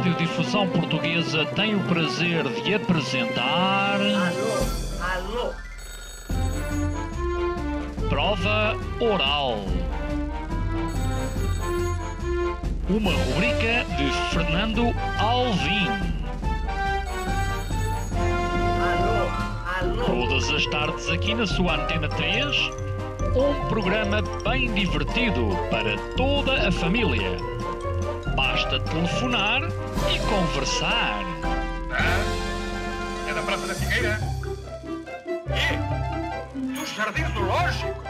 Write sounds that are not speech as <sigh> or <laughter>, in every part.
Radiodifusão Portuguesa tem o prazer de apresentar. Alô, alô. Prova Oral. Uma rubrica de Fernando Alvim. Alô, alô. Todas as tardes aqui na sua Antena 3. Um programa bem divertido para toda a família. Basta telefonar e conversar. Ah, é da Praça da Figueira? E? Do Jardim Zoológico?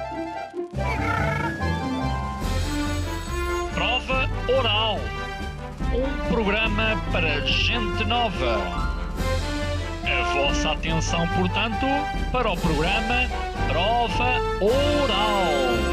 Prova Oral. Um programa para gente nova. A vossa atenção, portanto, para o programa Prova Oral.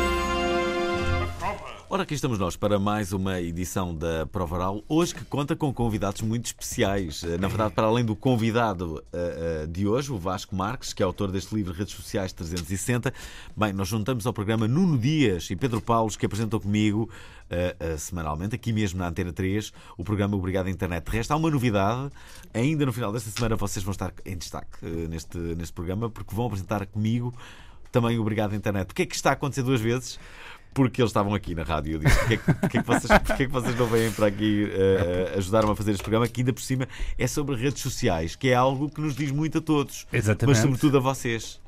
Ora, aqui estamos nós para mais uma edição da Prova Oral, hoje que conta com convidados muito especiais. Eh, Na verdade, para além do convidado eh, eh, de hoje, o Vasco Marques, que é autor deste livro Redes Sociais 360, bem, nós juntamos ao programa Nuno Dias e Pedro Paulos, que apresentam comigo semanalmente, aqui mesmo na Antena 3, o programa Obrigado Internet. De resto, há uma novidade, ainda no final desta semana vocês vão estar em destaque neste, neste programa, porque vão apresentar comigo também o Obrigado Internet. Porquê é que está a acontecer duas vezes? Porque eles estavam aqui na rádio. Eu disse: porquê, é que- é vocês, é que vocês não vêm para aqui eh, ajudar-me a fazer este programa? Que ainda por cima é sobre redes sociais, que é algo que nos diz muito a todos, Exatamente. mas sobretudo a vocês.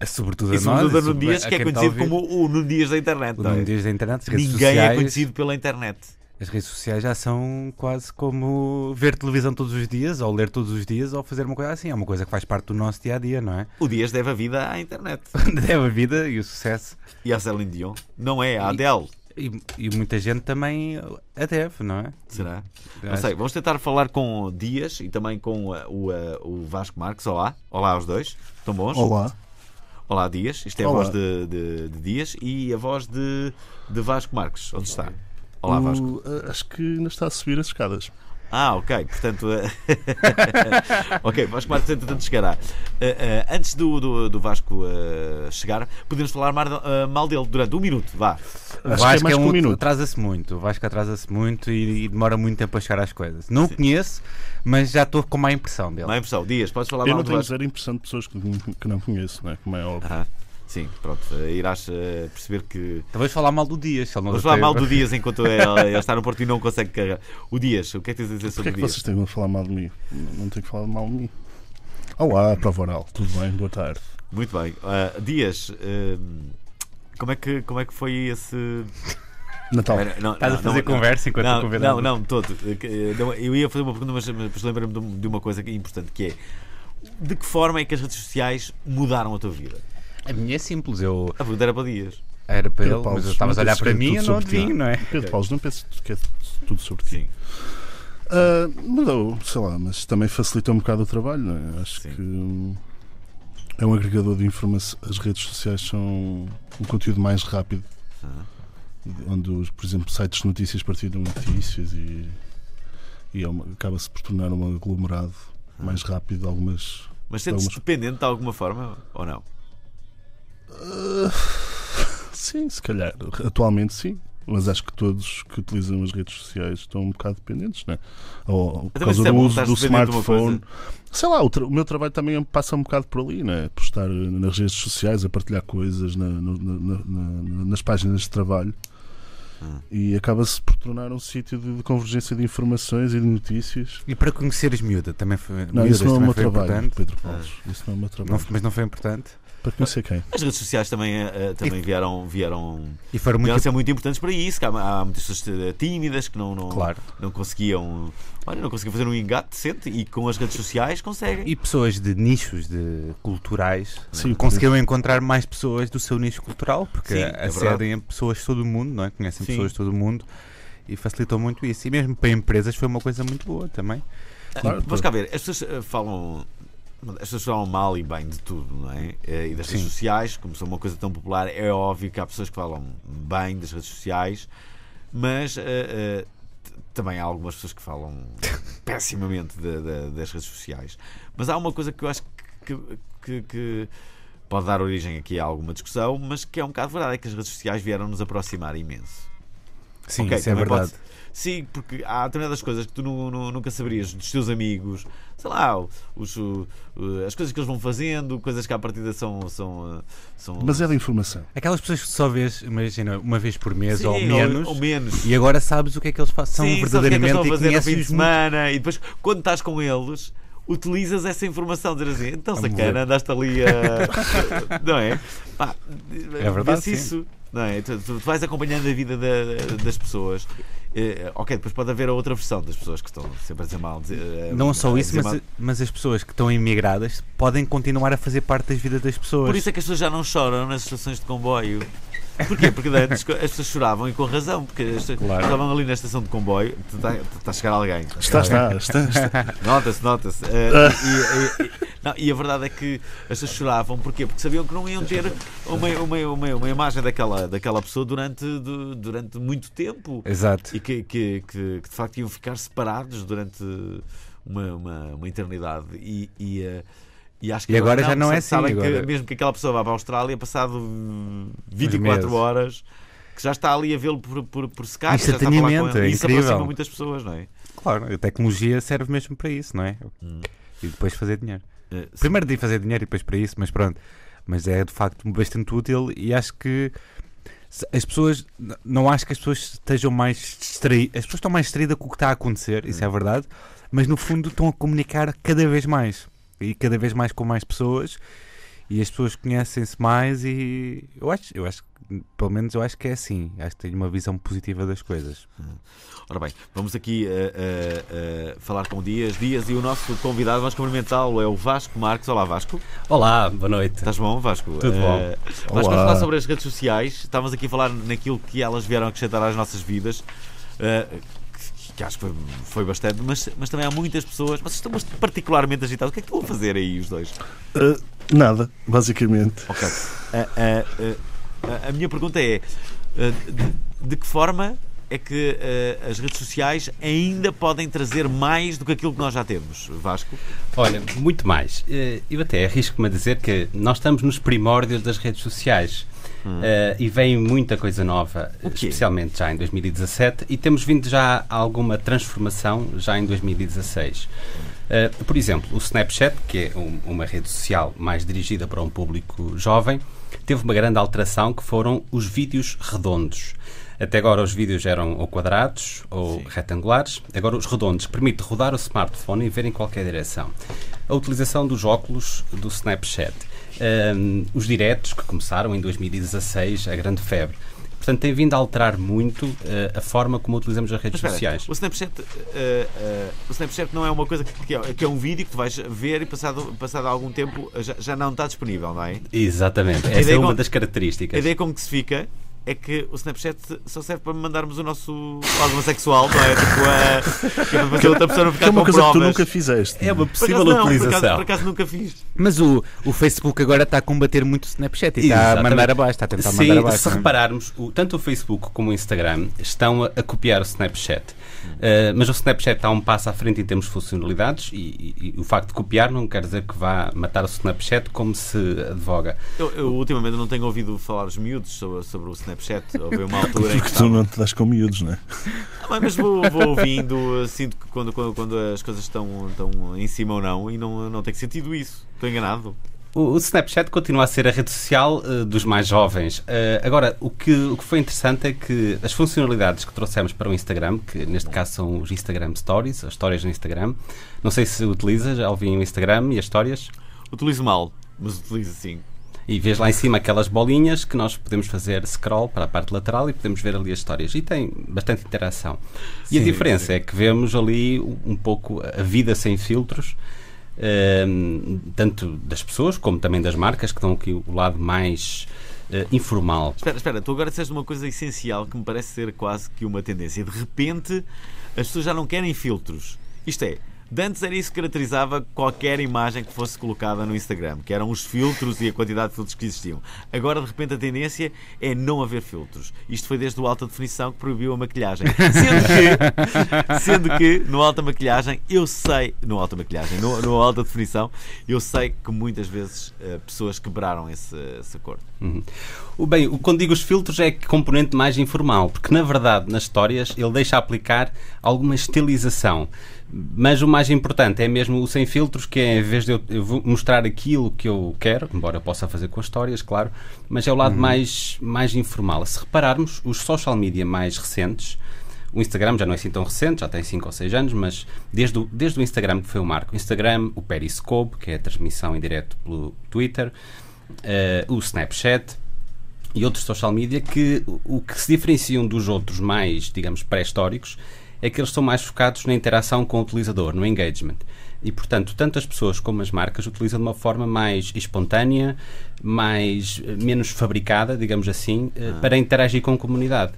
É, Sobretudo E a nós. sobretudo a e Nuno Dias, que é conhecido como o Nuno Dias da internet. o é? Nuno Dias da internet. Ninguém é sociais, conhecido pela internet. As redes sociais já são quase como ver televisão todos os dias, ou ler todos os dias, ou fazer uma coisa assim. É uma coisa que faz parte do nosso dia a dia, não é? O Dias deve a vida à internet. <laughs> Deve a vida e o sucesso. E a Celine Dion? Não é, a Adele. E, e muita gente também a deve, não é? Será? Não Acho- sei, vamos tentar falar com o Dias e também com uh, o, uh, o Vasco Marques. Olá, olá aos dois. Estão bons? Olá. Olá, Dias. Isto é a Olá. voz de, de- de Dias e a voz de, de Vasco Marques. Onde está? Olá, O- Vasco. eh, acho que ainda está a subir as escadas. Ah, ok. Portanto, uh, <laughs> ok, Vasco Marques entretanto chegará. Uh, uh, antes do, do, do Vasco uh, chegar, podemos falar uh, mal dele durante um minuto. Vá. O Acho que é Vasco mais que um um- minuto. atrasa-se muito. O Vasco atrasa-se muito e, e demora muito tempo a chegar às coisas. Não o conheço, mas já estou com má impressão dele. Má impressão. Dias, podes falar Eu mal não do tenho zero impressão de pessoas que, que não conheço, não é? como é óbvio. Ah, sim, pronto. Uh, irás uh, perceber que Talvez falar mal do Dias. se ele não Vamos falar mal do Dias enquanto ele, <laughs> ele está no Porto e não consegue carregar. O Dias, o que é que tens a dizer sobre é o que Dias? vocês têm a falar mal de mim? Não não tenho que falar mal de mim. Olá, prova oral. Tudo bem? Boa tarde. Muito bem. Ah, Dias, hum, como, é que, como é que foi esse. Natal. Era- não, Estás a não, fazer não, conversa enquanto não, o convidado. Não, não, todo. Não, Eu ia fazer uma pergunta, mas, mas lembrei-me de um- uma coisa que é importante, que é de que forma é que as redes sociais mudaram a tua vida? A minha é simples. Eu A pergunta era para Dias. era para Pedro ele, Paulo, mas eu estavas a olhar para mim e não adivinho, não é? Pedro Paulo, não penses que é tudo sobre ti. Sim. Ah, mudou, sei lá, mas também facilita um bocado o trabalho, não é? Acho Sim. que hum, é um agregador de informação. As redes sociais são um conteúdo mais rápido, Ah, onde, os, por exemplo, sites de notícias partilham notícias e, e é acaba-se por tornar um aglomerado mais rápido de algumas. Mas sentes-te Algumas- dependente de alguma forma ou não? Ah, sim, se calhar. Atualmente sim. Mas acho que todos que utilizam as redes sociais estão um bocado dependentes, né? Ou, ou por causa é do bom, uso do smartphone. Sei lá, o, tra- o meu trabalho também passa um bocado por ali, né? Por estar nas redes sociais, a partilhar coisas na- no- na- na- nas páginas de trabalho. Hum. E acaba-se por tornar um sítio de, de convergência de informações e de notícias. E para conheceres miúda também foi, Não, miúdas isso não é o também meu foi trabalho, importante. Pedro Paulo. Isso não é o meu Não- trabalho. mas não foi importante. Para conhecer quem? As redes sociais também, eh, também vieram, vieram, E foram muito vieram ser muito importantes para isso. que Há, há muitas pessoas eh, tímidas que não, não, Claro. não conseguiam. Olha, não conseguiam fazer um engate decente e com as redes sociais conseguem. E pessoas de nichos de culturais Sim, conseguiram encontrar mais pessoas do seu nicho cultural, porque Sim, é acedem a pessoas de todo o mundo, não é? Conhecem Sim. pessoas de todo o mundo e facilitou muito isso. E mesmo para empresas foi uma coisa muito boa também. Claro, Vamos cá ver, as pessoas falam. As pessoas falam mal e bem de tudo, não é? Eh, E das redes Sim. sociais, como são uma coisa tão popular, é óbvio que há pessoas que falam bem das redes sociais, mas eh, t- também há algumas pessoas que falam <laughs> pessimamente de- de- das redes sociais. Mas há uma coisa que eu acho que, que- que pode dar origem aqui a alguma discussão, mas que é um bocado verdade, é que as redes sociais vieram nos aproximar imenso. Sim, Ok, isso é verdade. pode- Sim, porque há determinadas coisas que tu nu- nu- nunca saberias dos teus amigos, sei lá, os, as coisas que eles vão fazendo, coisas que à partida são. são, uh, são Mas é da informação. Aquelas pessoas que só vês, imagina, uma vez por mês Sim, ou menos. Ou, menos. E agora sabes o que é que eles são Sim, sabes o que é que eles verdadeiramente estão a fazer no fim de conheces muito. semana e depois, quando estás com eles. Utilizas essa informação, dizer assim, então sacana, andaste ali a. <laughs> não é? Pá, É verdade, sim. isso. Não é? tu, tu- vais acompanhando a vida da- das pessoas. Eh, ok, depois pode haver a outra versão das pessoas que estão sempre a dizer mal. dizer, eh, Não só isso, mas, mas as pessoas que estão imigradas podem continuar a fazer parte das vidas das pessoas. Por isso é que as pessoas já não choram nas estações de comboio. Porquê? Porque antes as pessoas choravam e com razão, porque Claro. estavam ali na estação de comboio, está tá a chegar alguém. Está, está, está. está. <laughs> Nota-se, nota-se. Eh, e, e- e- não, e a verdade é que as pessoas choravam, porquê? Porque sabiam que não iam ter uma, uma, uma, uma imagem daquela, daquela pessoa durante, du- durante muito tempo Exato. e que, que, que, que de facto iam ficar separados durante uma, uma, uma eternidade. E, e, eh, e acho que E agora já não é sabem assim, que agora- mesmo que aquela pessoa vá para a Austrália, passado hum, 24 meses. horas, que já está ali a vê-lo por, por, por Skype, já está a é isso aproxima muitas pessoas, não é? Claro, a tecnologia serve mesmo para isso, não é? Hum. E depois fazer dinheiro. Eh, Primeiro de fazer dinheiro e depois para isso, mas pronto. Mas é de facto bastante útil e acho que as pessoas, não acho que as pessoas estejam mais distraídas, as pessoas estão mais distraídas com o que está a acontecer, isso é verdade, mas no fundo estão a comunicar cada vez mais e cada vez mais com mais pessoas e as pessoas conhecem-se mais e eu acho, eu acho que, pelo menos eu acho que é assim, acho que tenho uma visão positiva das coisas. Ora bem, vamos aqui eh, eh, eh, falar com o Dias. Dias e o nosso convidado, vamos cumprimentá-lo, é o Vasco Marques. Olá, Vasco. Olá, boa noite. Estás bom, Vasco? Tudo bom. Eh, Vasco, vamos falar sobre as redes sociais. Estávamos aqui a falar naquilo que elas vieram acrescentar às nossas vidas. eh, que- acho que foi, foi bastante, mas, mas também há muitas pessoas. Vocês estão particularmente agitados. O que é que estão a fazer aí, os dois? Ah, nada, basicamente. Ok. Ah, ah, ah, a minha pergunta é: ah, de, de que forma é que ah, as redes sociais ainda podem trazer mais do que aquilo que nós já temos, Vasco? Olha, muito mais. Eu até arrisco-me a dizer que nós estamos nos primórdios das redes sociais. Eh, e vem muita coisa nova, especialmente já em 2017, e temos vindo já a alguma transformação já em 2016. Eh, por exemplo, o Snapchat, que é um- uma rede social mais dirigida para um público jovem, teve uma grande alteração que foram os vídeos redondos. Até agora os vídeos eram ou quadrados ou retangulares, agora os redondos, que permite rodar o smartphone e ver em qualquer direção. A utilização dos óculos do Snapchat. Ahm, os diretos, que começaram em 2016, a grande febre. Portanto, tem vindo a alterar muito eh, a forma como utilizamos as redes Mas sociais. o Snapchat, ah, ah, o Snapchat não é uma coisa que, que é, que é um vídeo que tu vais ver e passado, passado algum tempo já, já não está disponível, não é? Exatamente, essa é uma com- das A características. ideia com que se fica é que o Snapchat só serve para mandarmos o nosso plasma sexual, não é? Tipo, a, que é para fazer outra pessoa não ficar é uma com coisa que tu provas. nunca fizeste. É uma Por possível acaso não, por utilização. acaso, por acaso nunca fiz. Mas o, o Facebook agora está a combater muito o Snapchat e está a Exatamente. mandar abaixo, está a tentar Sim, mandar abaixo. se não repararmos, o- tanto o Facebook como o Instagram estão a, a copiar o Snapchat. Uh, mas o Snapchat está um passo à frente em termos de funcionalidades e, e- e o facto de copiar não quer dizer que vá matar o Snapchat como se advoga. Eu, eu ultimamente não tenho ouvido falar os miúdos sobre, sobre o Snapchat. Houve uma altura em que Porque tu estava- não te das com miúdos, não é? Ah, mas vou, vou ouvindo, sinto que quando, quando, quando as coisas estão, estão em cima ou não, e não, não tem sentido isso. Estou enganado. O, o Snapchat continua a ser a rede social uh, dos mais jovens. Uh, agora, o que, o que foi interessante é que as funcionalidades que trouxemos para o Instagram, que neste caso são os Instagram Stories, as histórias no Instagram, não sei se utilizas, já ouvi o Instagram e as histórias. Utilizo mal, mas utilizo sim. E vês lá em cima aquelas bolinhas que nós podemos fazer scroll para a parte lateral e podemos ver ali as histórias. E tem bastante interação. E a Sim, diferença é que vemos ali um um pouco a vida sem filtros, ehm, tanto das pessoas como também das marcas, que estão aqui o lado mais eh, informal. Espera, espera, tu agora disseste uma coisa essencial que me parece ser quase que uma tendência. De repente, as pessoas já não querem filtros. Isto é, de antes era isso que caracterizava qualquer imagem que fosse colocada no Instagram, que eram os filtros e a quantidade de filtros que existiam. Agora, de repente, a tendência é não haver filtros. Isto foi desde o alta definição que proibiu a maquilhagem. Sendo que, <laughs> sendo que no alta maquilhagem, eu sei, no alta maquilhagem, no, no alta definição, eu sei que muitas vezes eh, pessoas quebraram esse, esse acordo. Uhum. O bem, o- quando digo os filtros é que componente mais informal, porque na verdade nas histórias ele deixa aplicar alguma estilização. Mas o mais importante é mesmo o sem filtros, que é em vez de eu, eu mostrar aquilo que eu quero, embora eu possa fazer com as histórias, claro, mas é o lado mais, mais informal. Se repararmos, os social media mais recentes, o Instagram já não é assim tão recente, já tem 5 ou 6 anos, mas desde o, desde o Instagram que foi o marco. O Instagram, o Periscope, que é a transmissão em direto pelo Twitter, eh, o Snapchat e outros social media que o- o que se diferenciam dos outros mais, digamos, pré-históricos é que eles são mais focados na interação com o utilizador, no engagement. E, portanto, tanto as pessoas como as marcas utilizam de uma forma mais espontânea, mais eh, menos fabricada, digamos assim, eh, para interagir com a comunidade.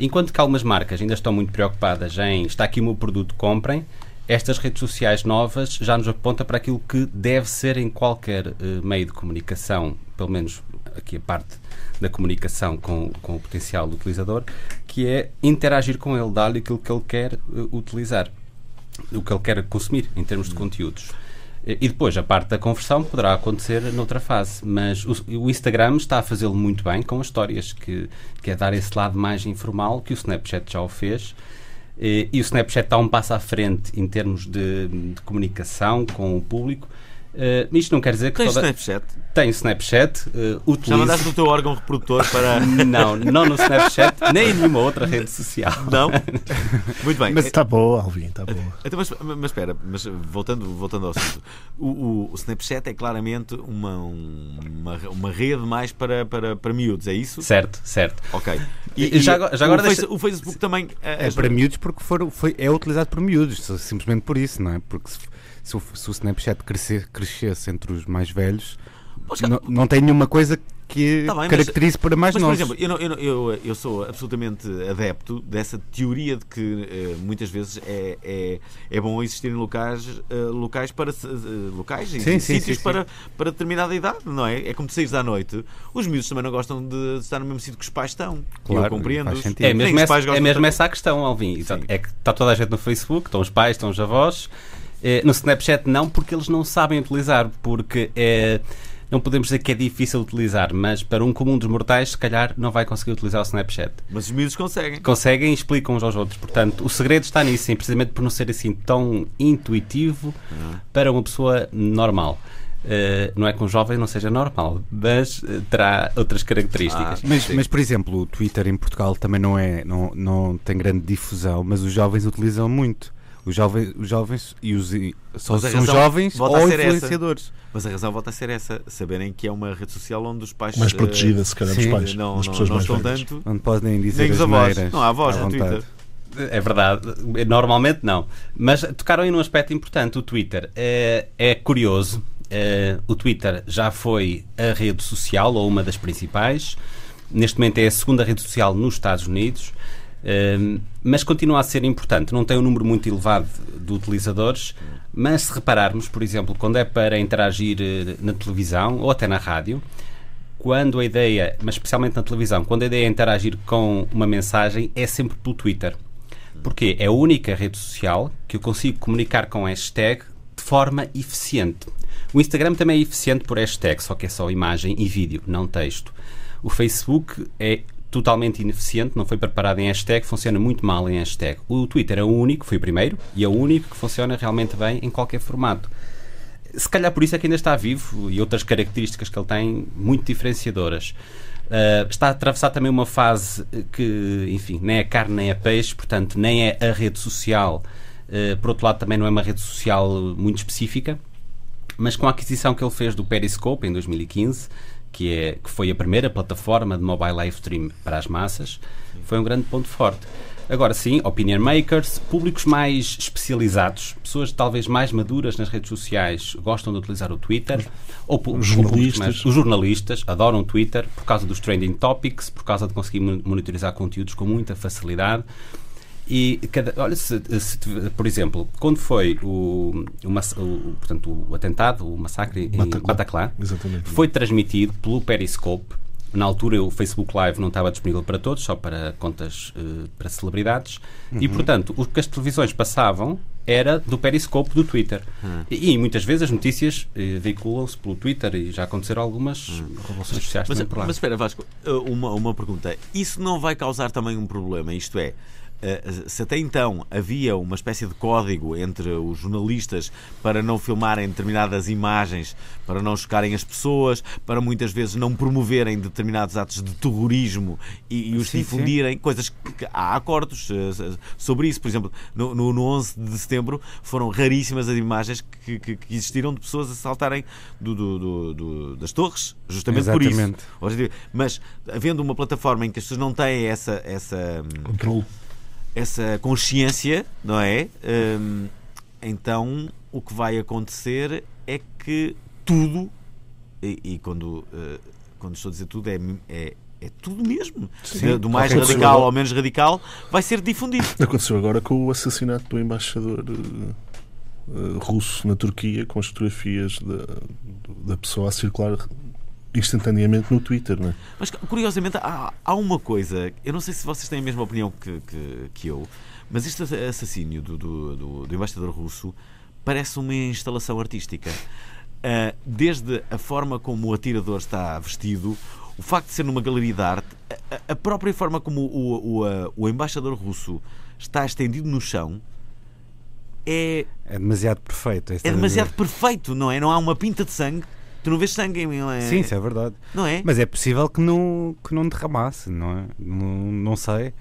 Enquanto que algumas marcas ainda estão muito preocupadas em está aqui o meu produto, comprem, estas redes sociais novas já nos aponta para aquilo que deve ser em qualquer eh, meio de comunicação, pelo menos aqui a parte da comunicação com, com o potencial do utilizador, que é interagir com ele, dar-lhe aquilo que ele quer eh, utilizar, o que ele quer consumir em termos de conteúdos. E e depois a parte da conversão poderá acontecer noutra fase, mas o, o Instagram está a fazê-lo muito bem com as histórias, que, que é dar esse lado mais informal, que o Snapchat já o fez. E, e o Snapchat está um passo à frente em termos de, de comunicação com o público. Eh, isto não quer dizer que Tens toda... Snapchat? Tem Snapchat, Já utilizo... mandaste no teu órgão reprodutor para. <laughs> Não, não no Snapchat, nem em nenhuma outra rede social. Não? <laughs> Muito bem. Mas está boa, Alvin, está boa. Então, mas, mas espera, mas voltando, voltando ao assunto, o, o- o Snapchat é claramente uma, um- uma, uma rede mais para, para, para miúdos, é isso? Certo, certo. Ok. E já agora- já agora o, deixa- o Facebook também. eh, É as- para miúdos porque foram, foi, é utilizado por miúdos, simplesmente por isso, não é? Porque se, se o, se o Snapchat crescer, crescesse entre os mais velhos, Pois, não, não tem nenhuma coisa que Tá bem, mas- caracterize para mais Mas, por exemplo, eu, não- eu, não- eu, eu sou absolutamente adepto dessa teoria de que eh, muitas vezes é, é, é bom existirem locais, eh, locais para se- eh, locais e Sim, sim, sítios sim, sim. Para, para determinada idade, não é? É como de saís à noite. Os miúdos também não gostam de estar no mesmo sítio que os pais estão. E eu Claro, compreendo. É mesmo, essa, é mesmo essa a questão, Alvin. Sim. É que está toda a gente no Facebook, estão os pais, estão os avós. Eh, no Snapchat não, porque eles não sabem utilizar, porque é, não podemos dizer que é difícil utilizar, mas para um comum dos mortais, se calhar, não vai conseguir utilizar o Snapchat. Mas os miúdos conseguem. Conseguem e explicam uns aos outros. Portanto, o segredo está nisso, sim, precisamente por não ser assim tão intuitivo para uma pessoa normal. Eh, não é que um jovem não seja normal, mas eh, terá outras características. Mas, mas, por exemplo, o Twitter em Portugal também não, é, não, não tem grande difusão, mas os jovens utilizam muito. Os jovens, os jovens e os só são jovens ou ser essa. influenciadores. Mas a razão volta a ser essa: saberem que é uma rede social onde os pais. Mais eh, protegida, se calhar, dos pais, Não, das não, pessoas não mais estão velhas. tanto. Onde podem dizer as neiras Não há à no vontade. Twitter. É verdade, normalmente não. Mas tocaram aí num aspecto importante, o Twitter. É, é curioso, é, o Twitter já foi a rede social, ou uma das principais. Neste momento é a segunda rede social nos Estados Unidos. É, mas continua a ser importante. Não tem um número muito elevado de utilizadores, mas se repararmos, por exemplo, quando é para interagir eh, na televisão ou até na rádio, quando a ideia, mas especialmente na televisão, quando a ideia é interagir com uma mensagem, é sempre pelo Twitter. Porque é a única rede social que eu consigo comunicar com hashtag de forma eficiente. O Instagram também é eficiente por hashtag, só que é só imagem e vídeo, não texto. O Facebook é totalmente ineficiente, não foi preparado em hashtag, funciona muito mal em hashtag. O Twitter é o único, foi o primeiro, e é o único que funciona realmente bem em qualquer formato. Se calhar por isso é que ainda está vivo e outras características que ele tem muito diferenciadoras. Uh, está a atravessar também uma fase que, enfim, nem é carne nem é peixe, portanto, nem é a rede social. Uh, por outro lado, também não é uma rede social muito específica, mas com a aquisição que ele fez do Periscope em 2015, que, é, que foi a primeira plataforma de mobile live stream para as massas, foi um grande ponto forte. Agora sim, opinion makers, públicos mais especializados, pessoas talvez mais maduras nas redes sociais gostam de utilizar o Twitter, ou, Os jornalistas. mais- os jornalistas adoram o Twitter por causa dos trending topics, por causa de conseguir mon- monitorizar conteúdos com muita facilidade. E cada, olha, se, se por exemplo, quando foi o, o, o- portanto, o atentado, o massacre em Bataclan. Bataclan, Exatamente. foi transmitido pelo Periscope Na altura, o Facebook Live não estava disponível para todos, só para contas uh, para celebridades. Uhum. E, portanto, o que as televisões passavam era do Periscope do Twitter. Uhum. E, e, muitas vezes as notícias uh, veiculam-se pelo Twitter e já aconteceram algumas revoluções sociais Mas, também por lá. mas espera, Vasco, uma, uma pergunta. Isso não vai causar também um problema? Isto é, eh, se até então havia uma espécie de código entre os jornalistas para não filmarem determinadas imagens, para não chocarem as pessoas, para muitas vezes não promoverem determinados atos de terrorismo e, e os Sim, difundirem, coisas que há acordos eh, sobre isso. Por exemplo, no, no, no 11 de setembro foram raríssimas as imagens que, que, que existiram de pessoas a saltarem do, do, do, do das torres, justamente Exatamente. por isso. Mas havendo uma plataforma em que as pessoas não têm essa, essa Controle. Essa consciência, não é? Hum, então o que vai acontecer é que tudo, e, e quando, uh, quando estou a dizer tudo, é, é, é tudo mesmo, Sim. do mais radical agora- ao menos radical, vai ser difundido. Aconteceu agora com o assassinato do embaixador eh, russo na Turquia, com as fotografias da, da pessoa a circular instantaneamente no Twitter, não é? Mas curiosamente há, há uma coisa, eu não sei se vocês têm a mesma opinião que, que, que eu, mas este assassínio do, do, do, do embaixador russo parece uma instalação artística. Ah, desde a forma como o atirador está vestido, o facto de ser numa galeria de arte, a- a, própria forma como o, o, a- o embaixador russo está estendido no chão é, É demasiado perfeito. é demasiado perfeito, não é? Não há uma pinta de sangue. Tu não vês sangue, não é? Sim, isso é verdade. Não é? Mas é possível que não, que não derramasse, não é? Não, não sei.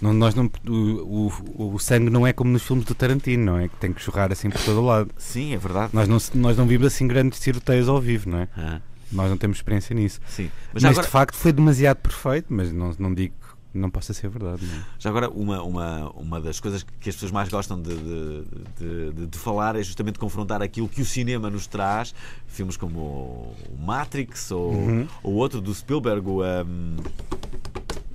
Não, nós não, o, o, o sangue não é como nos filmes do Tarantino, não é? Que tem que chorar assim por todo o lado. Sim, é verdade. Nós não, nós não vimos assim grandes tiroteios ao vivo, não é? Ah, Nós não temos experiência nisso. sim. Mas, Mas, agora, de facto foi demasiado perfeito, mas não, não digo não possa ser verdade. não é? Já agora, uma, uma, uma das coisas que as pessoas mais gostam de, de, de- de- falar é justamente confrontar aquilo que o cinema nos traz. Filmes como o Matrix ou, ou outro do Spielberg, o. Um,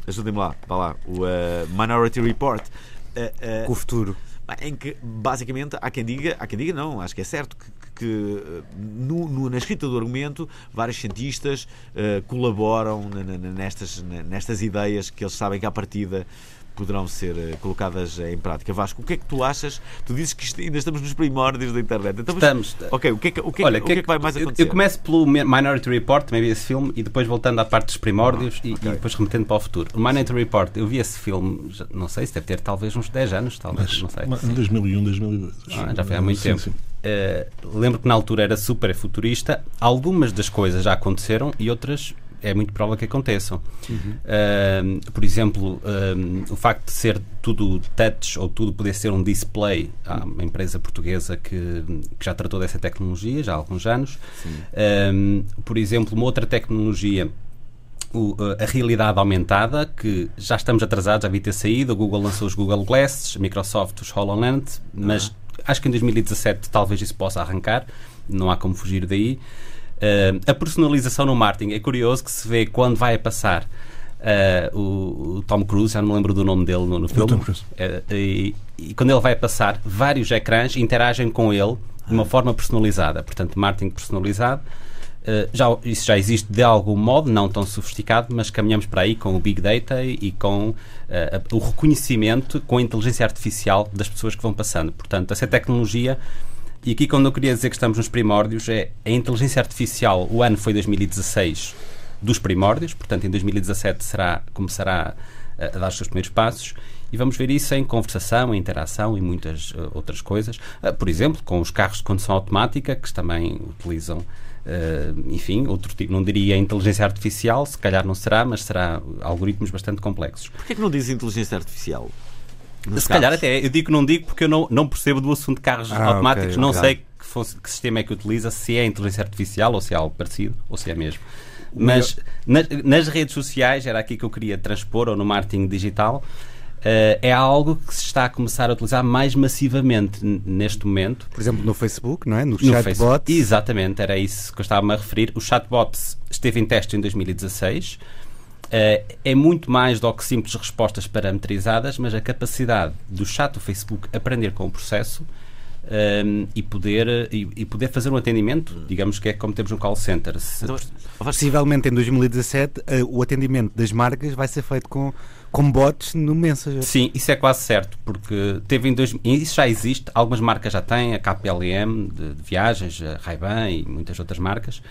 Ajudem-me lá, vá lá. O uh, Minority Report. Uh, uh, Com o futuro. em que basicamente há quem diga, há quem diga não, acho que é certo que, que- que, eh, no- no- na escrita do argumento vários cientistas eh, colaboram nestas, nestas ideias que eles sabem que à partida poderão ser eh, colocadas em prática. Vasco, o que é que tu achas? Tu dizes que isto- ainda estamos nos primórdios da internet. Então, mas- Estamos. Ok, o que é que, o que, é que- Olha, o que é que vai mais acontecer? Eu, começo pelo Mi- Minority Report, também vi esse filme, e depois voltando à parte dos primórdios Ah, e- e, depois remetendo para o futuro. O Minority Report, eu vi esse filme, não sei se deve ter talvez uns 10 anos, talvez, não sei. Mas, em 2001, 2002. Ah, já foi há muito Sim, tempo. sim. Uh, lembro que na altura era super futurista. Algumas das coisas já aconteceram e outras é muito provável que aconteçam. Uh, por exemplo, um, o facto de ser tudo touch ou tudo poder ser um display. Há uma empresa portuguesa que, que já tratou dessa tecnologia já há alguns anos. Um, por exemplo, uma outra tecnologia o- a realidade aumentada, que já estamos atrasados, já devia ter saído. A Google lançou os Google Glasses, a Microsoft os HoloLens, mas acho que em 2017 talvez isso possa arrancar, não há como fugir daí. Uh, a personalização no marketing é curioso que se vê quando vai a passar. uh, o, o Tom Cruise, já não me lembro do nome dele no, no filme, Tom Cruise. Uh, e, e quando ele vai passar, vários ecrãs interagem com ele de uma forma personalizada. Portanto, marketing personalizado. Uh, já, isso já existe de algum modo, não tão sofisticado, mas caminhamos para aí com o Big Data e, com uh, o reconhecimento com a inteligência artificial das pessoas que vão passando. Portanto, essa tecnologia, e aqui quando eu queria dizer que estamos nos primórdios, é a inteligência artificial, o ano foi 2016 dos primórdios, portanto em 2017 será, começará a, a dar os seus primeiros passos e vamos ver isso em conversação, em interação e muitas uh, outras coisas. Uh, por exemplo, com os carros de condução automática, que também utilizam, uh, enfim, outro tipo, não diria inteligência artificial, se calhar não será, mas será algoritmos bastante complexos. Porquê que não diz inteligência artificial? Nos Se calhar carros? até, eu digo que não digo porque eu não, não percebo do assunto de carros Ah, automáticos, ok, não ok. sei que, fosse, que sistema é que utiliza, se é inteligência artificial ou se é algo parecido, ou se é mesmo. Mas nas, nas redes sociais, era aqui que eu queria transpor, ou no marketing digital, é algo que se está a começar a utilizar mais massivamente neste momento. Por exemplo, no Facebook, não é? No, No chatbot. Exatamente, era isso que eu estava-me a referir. O chatbot esteve em teste em 2016. Eh, é muito mais do que simples respostas parametrizadas, mas a capacidade do chat do Facebook aprender com o processo um, e, poder, e, e poder fazer um atendimento, digamos que é como temos um call center. Se- Então, Possivelmente em 2017 eh, o atendimento das marcas vai ser feito com, com bots no Messenger. Sim, isso é quase certo, porque teve em dois, isso já existe, algumas marcas já têm, a KPLM de, de viagens, a Ray-Ban e muitas outras marcas.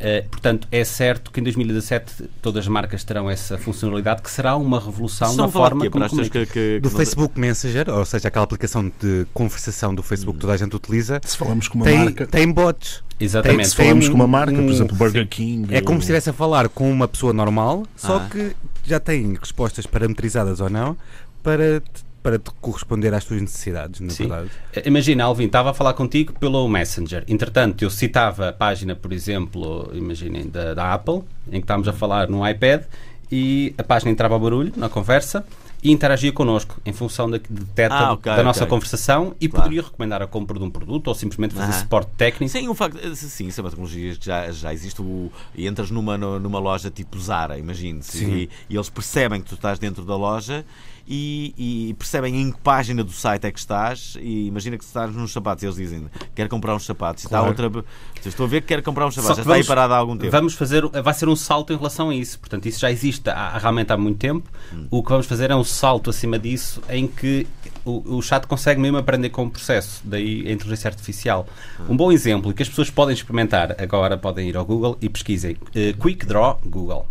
Eh, portanto, é certo que em 2017 todas as marcas terão essa funcionalidade que será uma revolução na forma como que, que, Do que não- Facebook Messenger, ou seja, aquela aplicação de conversação do Facebook que toda a gente utiliza, Se falamos com uma tem, marca, tem bots. Exatamente. se falamos um- com uma marca, por exemplo, Burger King. É como ou- se estivesse a falar com uma pessoa normal, só Ah. que já tem respostas parametrizadas ou não para te, para te corresponder às tuas necessidades, na Sim. verdade. Imagina, Alvin, estava a falar contigo pelo Messenger. Entretanto, eu citava a página, por exemplo, imaginem, da, da Apple, em que estávamos a falar no iPad, e a página entrava ao barulho na conversa e interagia connosco em função da, detecta Ah, ok, da nossa ok. conversação e Claro. poderia recomendar a compra de um produto ou simplesmente fazer suporte técnico. Sim, o facto, sim, isso é uma tecnologia que já, já existe. O, e entras numa, numa loja tipo Zara, imagine-se, Sim. e, e eles percebem que tu estás dentro da loja e, e percebem em que página do site é que estás. E imagina que estás nos sapatos e eles dizem: Quero comprar uns sapatos. E está Claro. outra. Estou a ver que quero comprar uns sapatos. Já está aí vamos- parado há algum tempo. Vamos fazer, vai ser um salto em relação a isso. Portanto, isso já existe há, realmente há muito tempo. Hum. O que vamos fazer é um salto acima disso em que o, o chat consegue mesmo aprender com o processo, daí a inteligência artificial. Hum. Um bom exemplo que as pessoas podem experimentar agora, podem ir ao Google e pesquisem eh, Quick Draw Google.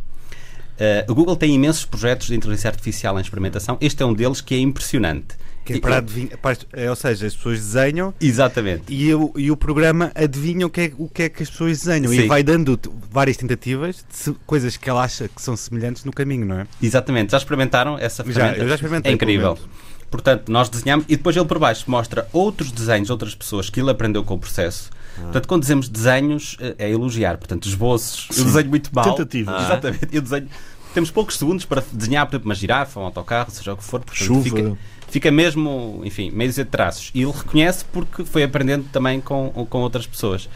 Eh, o Google tem imensos projetos de inteligência artificial em experimentação. Este é um deles que é impressionante. Que é para adivinhar, é, ou seja, as pessoas desenham Exatamente. e, o- e o programa adivinha o que, é, o que é que as pessoas desenham Sim. e vai dando várias tentativas de coisas que ela acha que são semelhantes no caminho, não é? Exatamente, já experimentaram essa Já, ferramenta? eu já experimentei, É incrível. Portanto, nós desenhamos e depois ele por baixo mostra outros desenhos de outras pessoas que ele aprendeu com o processo. Portanto, quando dizemos desenhos, eh, é elogiar. Portanto, esboços, eu desenho muito mal. Tentativas. Ah. Exatamente, eu desenho. Temos poucos segundos para desenhar, por exemplo, uma girafa, um autocarro, seja o que for. Portanto, Chuva. Fica, fica mesmo, enfim, meio de traços. E ele reconhece porque foi aprendendo também com, com outras pessoas.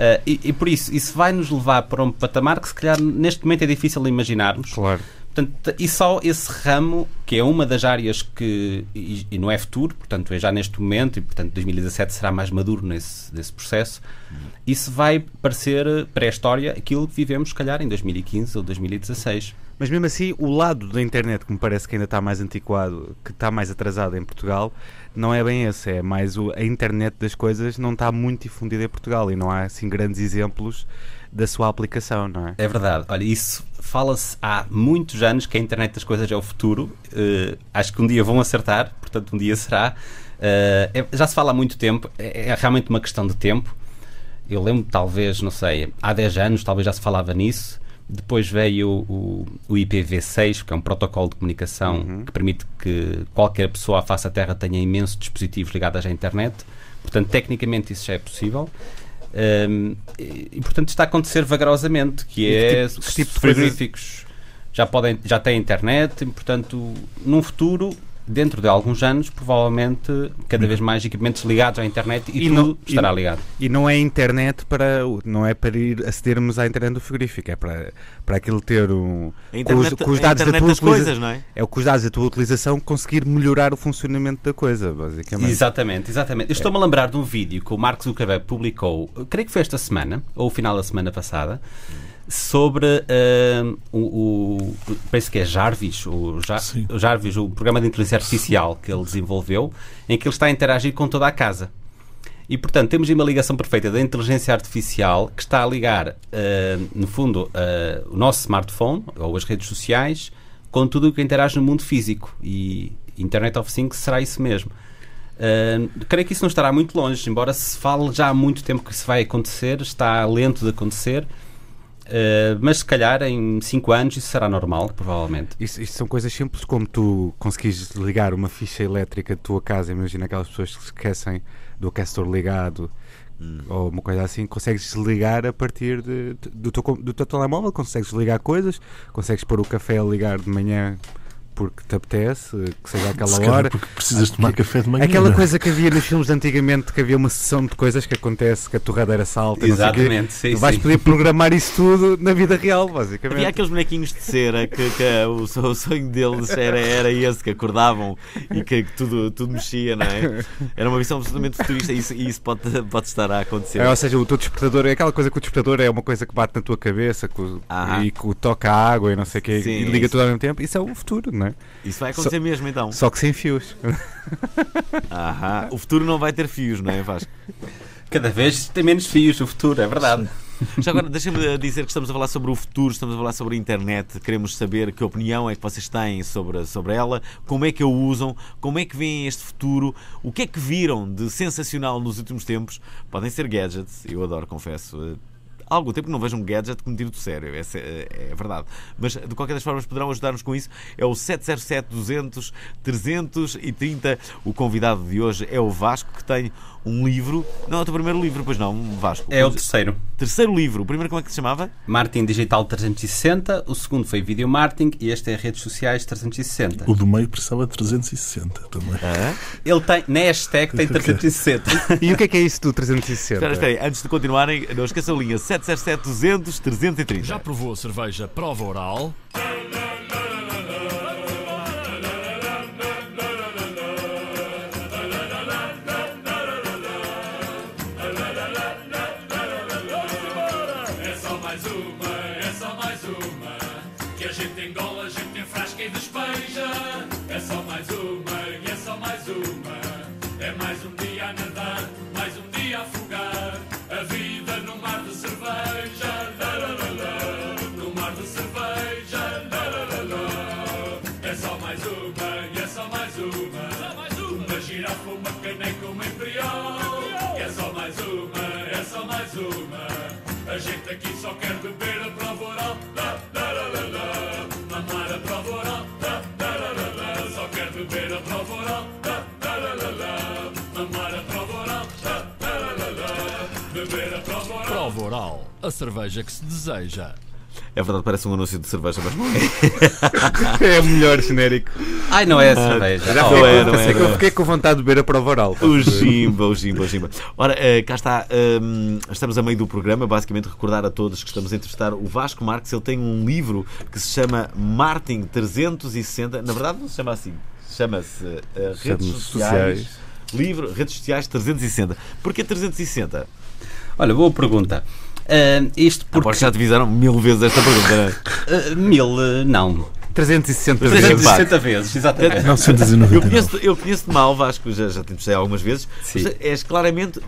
Ah, e, e por isso, isso vai nos levar para um patamar que se calhar neste momento é difícil imaginarmos. Claro. Portanto, e só esse ramo, que é uma das áreas que, e, e não é futuro, portanto é já neste momento, e portanto 2017 será mais maduro nesse, nesse processo, isso vai parecer pré-história aquilo que vivemos, se calhar, em 2015 ou 2016. Mas mesmo assim, o lado da internet que me parece que ainda está mais antiquado, que está mais atrasado em Portugal, não é bem esse. É mais o, a internet das coisas não está muito difundida em Portugal e não há assim grandes exemplos da sua aplicação, não é? É verdade. Olha, isso fala-se há muitos anos que a internet das coisas é o futuro. Eh, acho que um dia vão acertar, portanto, um dia será. Eh, é- já se fala há muito tempo, é, é realmente uma questão de tempo. Eu lembro, talvez, não sei, há 10 anos, talvez já se falava nisso. Depois veio o, o IPv6, que é um protocolo de comunicação que permite que qualquer pessoa à face da Terra tenha imensos dispositivos ligados à internet. Portanto, tecnicamente isso já é possível. Um, e, e, portanto está a acontecer vagarosamente, que E que é tipo- que tipo frigoríficos. Já podem já têm internet, e, portanto, num futuro, dentro de alguns anos, provavelmente cada vez mais equipamentos ligados à internet e, E tudo não- e- estará ligado. E não é internet para não é para ir acedermos à internet do frigorífico, é para, para aquilo ter um internet, com os dados da tua coisas, não é? é o que os dados da tua utilização conseguir melhorar o funcionamento da coisa, basicamente. Exatamente, exatamente. Eu Estou-me a lembrar de um vídeo que o Mark Zuckerberg publicou, creio que foi esta semana, ou o final da semana passada, sobre ah, o, o- Penso que é Jarvis, o, Ja- o Jarvis, o programa de inteligência artificial que ele desenvolveu, em que ele está a interagir com toda a casa. E, portanto, temos aí uma ligação perfeita da inteligência artificial que está a ligar, ah, no fundo, ah, o nosso smartphone ou as redes sociais com tudo o que interage no mundo físico. E Internet of Things será isso mesmo. Ah, creio que isso não estará muito longe, embora se fale já há muito tempo que isso vai acontecer, está lento de acontecer, ah, mas se calhar em 5 anos isso será normal, provavelmente. Isso, isto são coisas simples como tu conseguires ligar uma ficha elétrica de tua casa. Imagina aquelas pessoas que se esquecem do aquecedor ligado ou uma coisa assim. Consegues ligar a partir de- de- do, teu, do teu telemóvel, consegues ligar coisas, consegues pôr o café a ligar de manhã porque te apetece, que seja aquela Se hora. porque precisas tomar café de manhã. Aquela não é? coisa que havia nos filmes de antigamente, que havia uma sessão de coisas que acontece, que a torradeira salta, e. Exatamente, sim, Tu vais sim. poder programar isso tudo na vida real, basicamente. Havia aqueles bonequinhos de cera que, que o, o sonho deles era, era esse, que acordavam e que, que tudo, tudo mexia, não é? Era uma visão absolutamente futurista e isso, isso pode, pode estar a acontecer. É, ou seja, o teu despertador é aquela coisa que o despertador é uma coisa que bate na tua cabeça que o- e que toca a água e não sei o quê Sim, e liga isso. tudo ao mesmo tempo. Isso é o futuro, não é? Isso vai acontecer mesmo então. Só que sem fios. Ahá. O futuro não vai ter fios, não é, Vasco? Cada vez tem menos fios o futuro, é verdade. Já agora, deixa-me dizer que estamos a falar sobre o futuro, estamos a falar sobre a internet. Queremos saber que opinião é que vocês têm sobre, sobre ela, como é que a usam, como é que veem este futuro, o que é que viram de sensacional nos últimos tempos. Podem ser gadgets, eu adoro, confesso. Há algum tempo que não vejo um gadget que me tire do sério, essa é, é verdade. Mas de qualquer das formas poderão ajudar-nos com isso. É o 707 200 330. O convidado de hoje é o Vasco, que tem um livro. Não é o teu primeiro livro, pois não, Vasco? É o terceiro. Terceiro livro. O primeiro como é que se chamava? Marketing Digital 360, o segundo foi Video Marketing e este é Redes Sociais 360. O do meio precisava de 360 também. Hã? Ele tem, na hashtag tem <laughs> 360. E o que é que é isso do 360? Espera, espera aí. Antes de continuarem, não esqueçam a linha 707 200 330. Já provou a cerveja Prova Oral? Só quer beber a prova oral. Lá, lá, lá, lá, lá. Mamar a prova oral. Lá, lá, lá, lá, lá. Só quer beber a prova oral. Lá, lá, lá, lá, lá. A prova oral. Lá, lá, lá, lá, lá. Beber a. Prova Oral, a cerveja que se deseja. É verdade, parece um anúncio de cerveja, mas não é. É o melhor genérico. Ai, não é a cerveja. Já Oh, não é, não pensei é, que não eu é. fiquei com vontade de beber a prova oral. O Gimba, o Gimba, o Gimba. Ora, eh, cá está. hum, estamos a meio do programa. Basicamente, recordar a todos que estamos a entrevistar o Vasco Marques. Ele tem um livro que se chama Martin 360. Na verdade, não se chama assim. Chama-se eh, Redes Chama-se Sociais. Sociais. Livro Redes Sociais 360. Porquê 360? Olha, boa pergunta. Ah, isto Aposto porque. que já te fizeram mil vezes esta pergunta, não ah, mil, ah, não. 360 360. vezes. 360 vezes, exatamente. 999. Eu conheço, eu conheço-te mal, Vasco, já, já te algumas vezes. Sim. Mas és claramente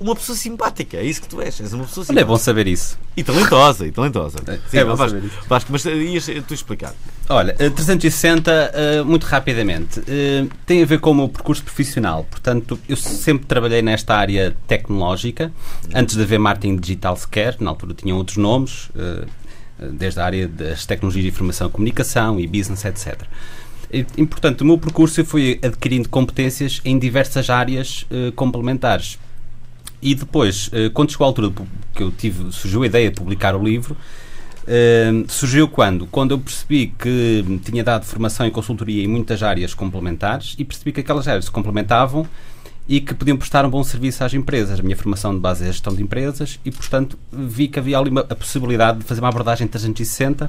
uma pessoa simpática. É isso que tu és. És uma pessoa Olha, é simpática. bom saber isso. E talentosa, e talentosa. É bom Vasco, saber isso. Vasco, mas eh, ias tu explicar. Olha, eh, 360, eh, muito rapidamente, eh, tem a ver com o meu percurso profissional. Portanto, eu sempre trabalhei nesta área tecnológica, antes de haver marketing digital sequer, na altura tinham outros nomes, eh, desde a área das tecnologias de informação e comunicação e business, etc. E, portanto, o meu percurso foi adquirindo competências em diversas áreas eh, complementares. E depois, eh, quando chegou a altura que eu tive, surgiu a ideia de publicar o livro, eh, surgiu quando? Quando eu percebi que tinha dado formação em consultoria em muitas áreas complementares e percebi que aquelas áreas se complementavam e que podiam prestar um bom serviço às empresas. A minha formação de base é a gestão de empresas e, portanto, vi que havia ali uma, a possibilidade de fazer uma abordagem 360.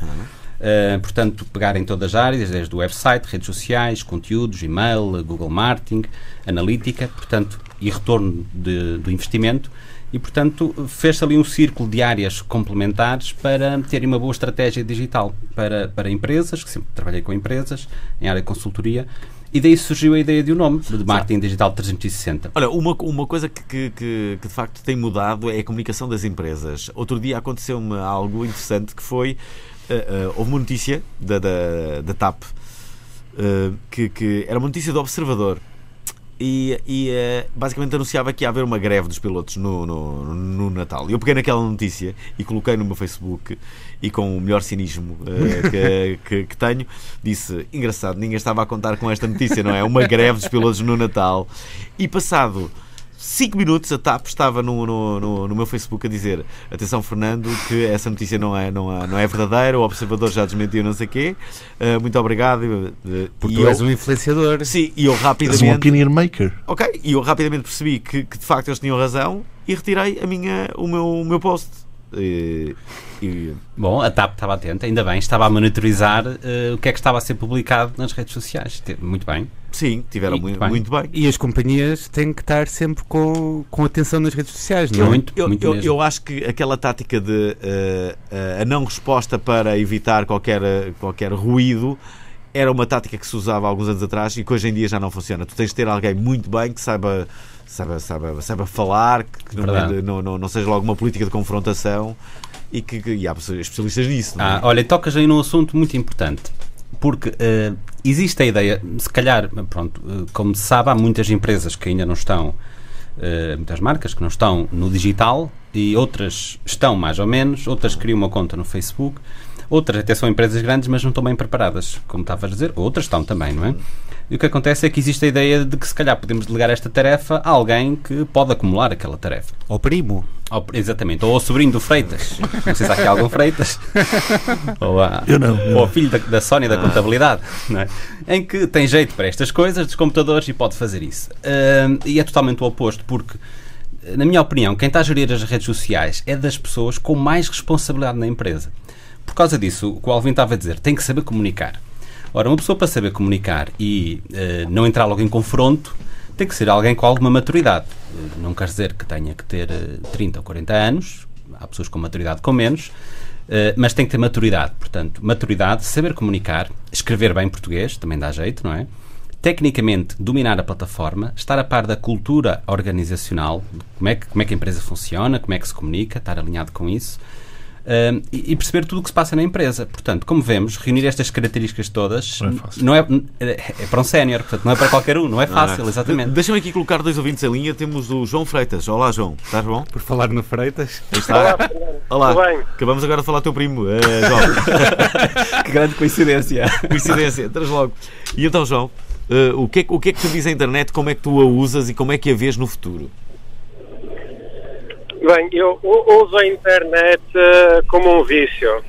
eh, portanto, pegar em todas as áreas, desde o website, redes sociais, conteúdos, e-mail, Google Marketing, analítica, portanto, e retorno de- do investimento. E, portanto, fez-se ali um círculo de áreas complementares para terem uma boa estratégia digital para, para empresas, que sempre trabalhei com empresas, em área de consultoria, e daí surgiu a ideia de um nome, de Marketing Digital 360. Olha, uma, uma coisa que, que, que- de facto tem mudado é a comunicação das empresas. Outro dia aconteceu-me algo interessante que foi. eh, eh, houve uma notícia da, da, da TAP eh, que, que era uma notícia do Observador. E, e, eh, basicamente anunciava que ia haver uma greve dos pilotos no, no, no Natal. Eu peguei naquela notícia e coloquei no meu Facebook e com o melhor cinismo eh, <laughs> que, que, que tenho, disse: engraçado, ninguém estava a contar com esta notícia, não é? Uma greve dos pilotos no Natal. E passado 5 minutos a TAP estava no, no, no, no meu Facebook a dizer atenção Fernando, que essa notícia não é, não é, não é verdadeira, o observador já desmentiu não sei o quê. Uh, muito obrigado. Uh, Porque e tu eu, és um influenciador. Sim, e eu És um rapidamente. opinion maker. Ok, e eu rapidamente percebi que, que de facto eles tinham razão e retirei a minha, o, meu, o meu post. E, e- Bom, a TAP estava atenta, ainda bem, estava a monitorizar eh, o que é que estava a ser publicado nas redes sociais. Muito bem. Sim, tiveram E, muito, bem. muito bem. E as companhias têm que estar sempre com, com atenção nas redes sociais, não é? Muito, Eu, muito eu, mesmo. eu acho que aquela tática de eh, eh, a não resposta para evitar qualquer, eh, qualquer ruído era uma tática que se usava há alguns anos atrás e que hoje em dia já não funciona. Tu tens de ter alguém muito bem que saiba, saiba, saiba, saiba falar, que não, Verdade. não, não, não seja logo uma política de confrontação e que, que e há especialistas nisso. Não é? Ah, olha, tocas aí num assunto muito importante. Porque eh, existe a ideia, se calhar, pronto, eh, como se sabe, há muitas empresas que ainda não estão, eh, muitas marcas que não estão no digital e outras estão mais ou menos, outras criam uma conta no Facebook, outras até são empresas grandes, mas não estão bem preparadas, como estavas a dizer, outras estão também, não é? E o que acontece é que existe a ideia de que se calhar podemos delegar esta tarefa a alguém que pode acumular aquela tarefa. Ao primo. Ao- exatamente, ou ao sobrinho do Freitas. Não sei se há aqui algum Freitas. <laughs> ou, a- Eu não, eu ou ao filho da, da Sónia da contabilidade. não é? Em que tem jeito para estas coisas dos computadores e pode fazer isso. Ahm, e é totalmente o oposto, porque, na minha opinião, quem está a gerir as redes sociais é das pessoas com mais responsabilidade na empresa. Por causa disso, o que o Alvin estava a dizer, tem que saber comunicar. Ora, uma pessoa para saber comunicar e eh, não entrar logo em confronto tem que ser alguém com alguma maturidade. Eh, Não quer dizer que tenha que ter eh, 30 ou 40 anos, há pessoas com maturidade com menos, eh, mas tem que ter maturidade. Portanto, maturidade, saber comunicar, escrever bem português, também dá jeito, não é? Tecnicamente, dominar a plataforma, estar a par da cultura organizacional, como é que, como é que a empresa funciona, como é que se comunica, estar alinhado com isso. Um, e perceber tudo o que se passa na empresa. Portanto, como vemos, reunir estas características todas Não é fácil. não é, é, é para um sénior, portanto, não é para qualquer um, não é fácil, exatamente. Deixa-me aqui colocar dois ouvintes em linha. Temos o João Freitas. Olá, João. Estás bom? Por falar no Freitas. Aí está. Olá. Tudo bem? Acabamos agora de falar do teu primo, eh, João. <laughs> Que grande coincidência. Coincidência, entras logo. E então, João, eh, o, que é, o que é que tu diz a internet, como é que tu a usas e como é que a vês no futuro? Bem, eu uso a internet eh, como um vício.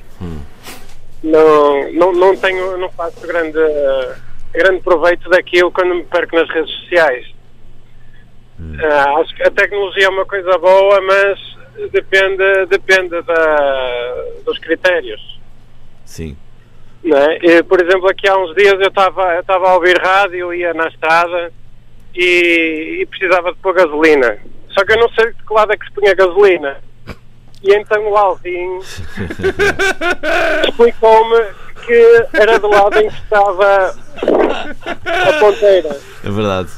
Não, não, não tenho, não faço grande, eh, grande proveito daquilo quando me perco nas redes sociais. Ah, acho que a tecnologia é uma coisa boa, mas depende, depende da, dos critérios. Sim. não é? E, por exemplo, aqui há uns dias eu estava eu a ouvir rádio, ia na estrada e, e precisava de pôr gasolina. Só que eu não sei de que lado é que se punha gasolina. E então o Alvin <laughs> explicou-me que era do lado em que estava a ponteira. É verdade.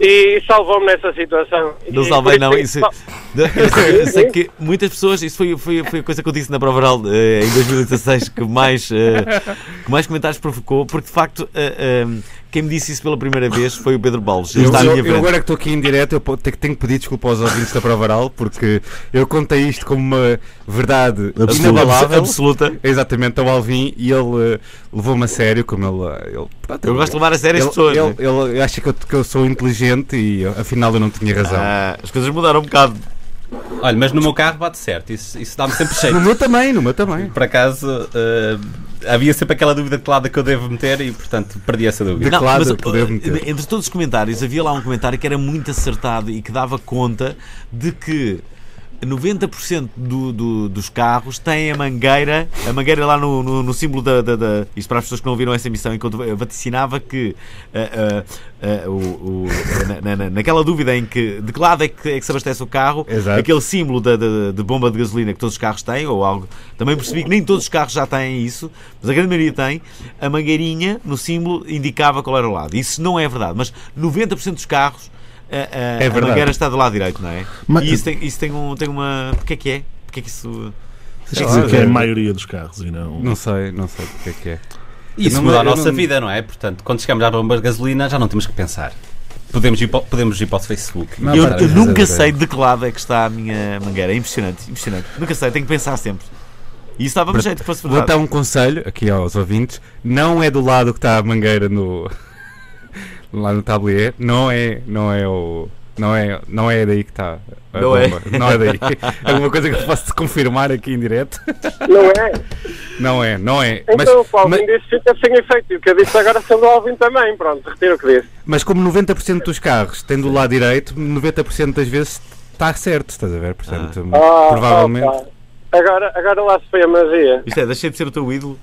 E salvou-me nessa situação. Não E salvei, não. isso- Isso, eu, sei, que muitas pessoas, isso foi, foi, foi a coisa que eu disse na prova oral eh, em 2016 que mais, eh, que mais comentários provocou, porque de facto eh, quem me disse isso pela primeira vez foi o Pedro Baldes. Ele Eu, eu- eu agora que estou aqui em direto, eu tenho, tenho que pedir desculpa aos ouvintes da Prova Oral, porque eu contei isto como uma verdade Absoluta. inabalável. Absoluta. Exatamente, ao Alvin, e ele levou-me a sério, como ele. ele pronto, Eu ele- gosto de levar a sério as ele, pessoas. Ele, né? ele acha que eu, que eu sou inteligente e afinal eu não tinha razão. Ah, as coisas mudaram um bocado. Olha, mas no meu carro bate certo, isso, isso dá-me sempre <laughs> No cheio. meu também, no meu também. Por acaso, eh, havia sempre aquela dúvida de que lado é que eu devo meter e, portanto, perdi essa dúvida. De que lado mas, que devo uh, meter? entre todos os comentários, havia lá um comentário que era muito acertado e que dava conta de que 90% do, do- dos carros têm a mangueira, a mangueira lá no, no- no símbolo da, da, da- Isto para as pessoas que não ouviram essa emissão, enquanto eu vaticinava que uh, uh, uh, o- na, na- naquela dúvida em que de que lado é que, é que se abastece o carro, Exato. aquele símbolo da, da- de bomba de gasolina que todos os carros têm, ou algo. Também percebi que nem todos os carros já têm isso, mas a grande maioria tem. A mangueirinha no símbolo indicava qual era o lado. Isso não é verdade, mas 90% dos carros a, a- É a verdade. mangueira está do lado direito, não é? Mas- E isso tem, isso tem, um, tem uma. Porquê é que é? Porquê é que isso. Que Ah, dizer que é é. a maioria dos carros e não. Não sei, não sei porque é que é. Isso muda a nossa não- vida, não é? Portanto, quando chegamos à bomba de gasolina, já não temos que pensar. Podemos ir para, podemos ir para o Facebook. Não, eu eu nunca é- sei de que lado é que está a minha mangueira. É impressionante, impressionante. Nunca sei, tenho que pensar sempre. E isso dava-me jeito que fosse Vou verdade. dar um conselho aqui aos ouvintes: não é do lado que está a mangueira no. Lá no tablier, não é, não é o, Não é, não é daí que está a Não é? bomba. Não é daí. <laughs> Alguma coisa que eu posso confirmar aqui em direto? Não é? Não é, não é. Mas, Então, o Alvin mas, disse que fica sem efeito. E o que eu disse agora sendo o Alvin também. Pronto, retiro o que disse. mas como 90% dos carros têm do lado direito, 90% das vezes está certo, estás a ver? Portanto, Ah, provavelmente. opa. Agora, agora lá se foi a magia. Isto é, deixei de ser o teu ídolo,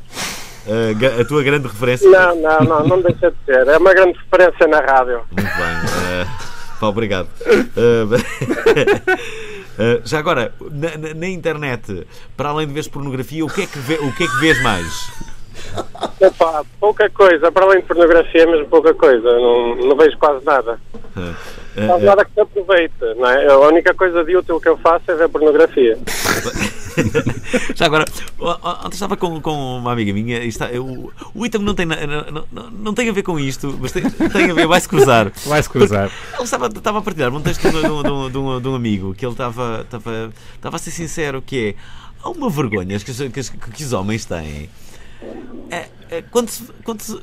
a, tua grande referência. Não, não, não, não deixa de ser. É uma grande referência na rádio. Muito bem. eh, pá, obrigado. Eh, <laughs> eh, já agora, na, na- internet, para além de ver pornografia, o que é que, vê- o que, é que vês mais? Epá, pouca coisa, para além de pornografia, mesmo pouca coisa. Não, não vejo quase nada. Eh, eh, Quase nada que se aproveite, não é? A única coisa de útil que eu faço é ver pornografia. <laughs> Já agora, ontem estava com, com uma amiga minha e está, o, o item não tem, não, não, não tem a ver com isto, mas tem, tem a ver, vai-se cruzar. <laughs> Vai-se cruzar. Ele estava, estava a partilhar um texto de um, de um- de um- de um amigo que ele estava, estava, estava a ser sincero que é há uma vergonha que, que que os homens têm. É, é, quando, se- quando, se-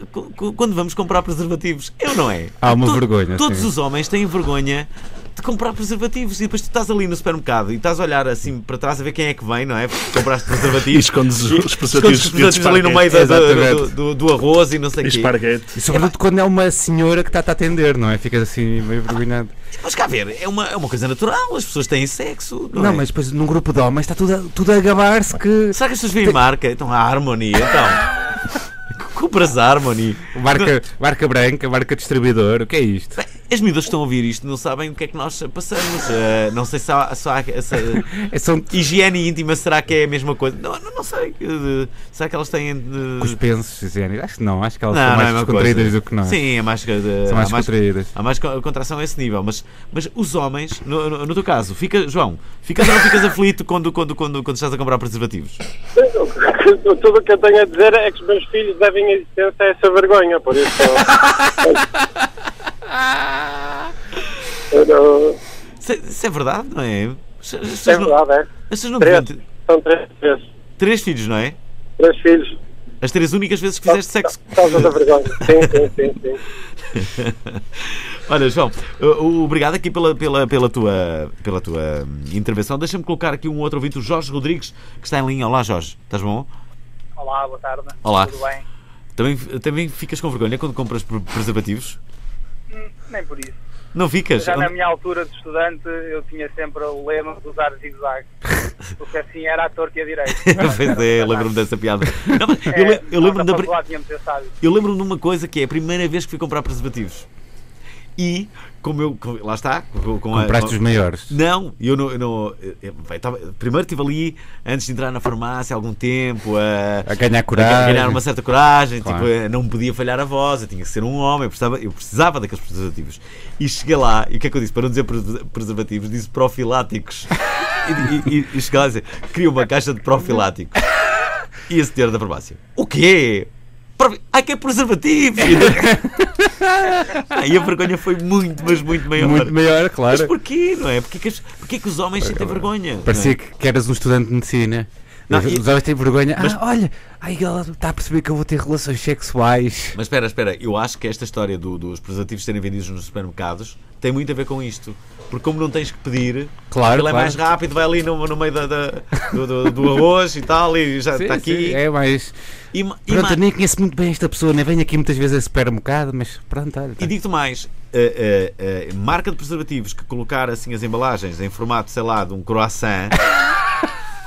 quando vamos comprar preservativos, eu não é? Há uma To- vergonha, Todos sim. os homens têm vergonha de comprar preservativos e depois tu estás ali no supermercado e estás a olhar assim para trás a ver quem é que vem, não é? Porque compraste <laughs> E preservativos. escondes os Escondes preservativos os preservativos ali no meio da- do, do- do arroz e não sei E o quê. esparguete. E sobretudo quando é uma senhora que está a atender, não é? Ficas assim meio envergonhado. Mas cá ver, é uma, é uma coisa natural, as pessoas têm sexo. Não, Não, é? mas depois num grupo de homens está tudo a, tudo a gabar-se que. Será que as pessoas veem marca? Então a Harmony, então. <laughs> Compras a Harmony. Marca, marca branca, marca distribuidor, o que é isto? Bem, As miúdas que estão a ouvir isto não sabem o que é que nós passamos. Eh, não sei se há, se há- se- <laughs> É, são higiene íntima, será que é a mesma coisa? Não, não, não sei. Eh, será que elas têm. eh, os pensos, Zénia. Acho que não, acho que elas não, são não é mais mesma descontraídas coisa. do que nós. Sim, é mais, eh, São mais há mais, descontraídas. há mais co- contração a esse nível. Mas, mas os homens, no, no- no teu caso, fica, João, ficas ou não ficas aflito quando, quando, quando, quando estás a comprar preservativos? Tudo o que eu tenho a dizer é que os meus filhos devem a existência a essa vergonha, por isso. <laughs> <laughs> eu não- Isso, é- isso é verdade, não é? Pessoas É não- verdade, é. as pessoas não Três. deviam São três vezes. Três filhos, não é? Três filhos. As três únicas vezes que fizeste sexo. Causa da vergonha. Sim, sim, sim, sim. <laughs> Olha, João, obrigado aqui pela, pela, pela, tua, pela tua hum, intervenção. Deixa-me colocar aqui um outro ouvinte, o Jorge Rodrigues, que está em linha. Olá, Jorge. Estás bom? Olá, boa tarde. Olá. Tudo bem? Também, também ficas com vergonha quando compras pre- preservativos? Nem por isso. Não ficas? Já na minha altura de estudante eu tinha sempre o lema de usar zigue-zague. <laughs> Porque assim era a torta e a direita. <laughs> pois é, lembro-me dessa piada. Não, mas É, eu lembro-me da. Eu lembro-me de uma coisa que é a primeira vez que fui comprar preservativos. E, como eu. com- lá está. Com, com a- Compraste com- os maiores. Não, eu não. Eu não eu- eu- primeiro estive ali, antes de entrar na farmácia, algum tempo, a, A ganhar a coragem. ganhar uma certa coragem, Claro. tipo, não podia falhar a voz, eu tinha que ser um homem, eu precisava, eu precisava daqueles preservativos. E cheguei lá, e o que é que eu disse? Para não dizer pres- preservativos, disse profiláticos. <laughs> E, e, e, e cheguei lá a dizer: queria uma caixa de profiláticos. <laughs> E a senhora da farmácia: O quê? Ai, que é preservativo! <laughs> Aí a vergonha foi muito, mas muito maior. Muito maior, Mas claro. porquê, não é? Porquê que, as- porquê que os homens sentem vergonha? é? Parecia que, que eras um estudante de medicina. Não, os e- os homens têm vergonha. Mas- Ah, olha, ai, ela está a perceber que eu vou ter relações sexuais. Mas espera, espera, eu acho que esta história do- dos preservativos serem vendidos nos supermercados tem muito a ver com isto. Porque como não tens que pedir, Claro, ele é claro. mais rápido, vai ali no, no meio da, da- do, do- do arroz e tal, e já Sim, está sim, aqui. é mais. E, e Pronto, ma- eu nem conheço muito bem esta pessoa, nem venho aqui muitas vezes a supermercado, mas pronto, olha. tá. E digo-te mais, a, a- a marca de preservativos que colocar assim as embalagens em formato, sei lá, de um croissant <laughs>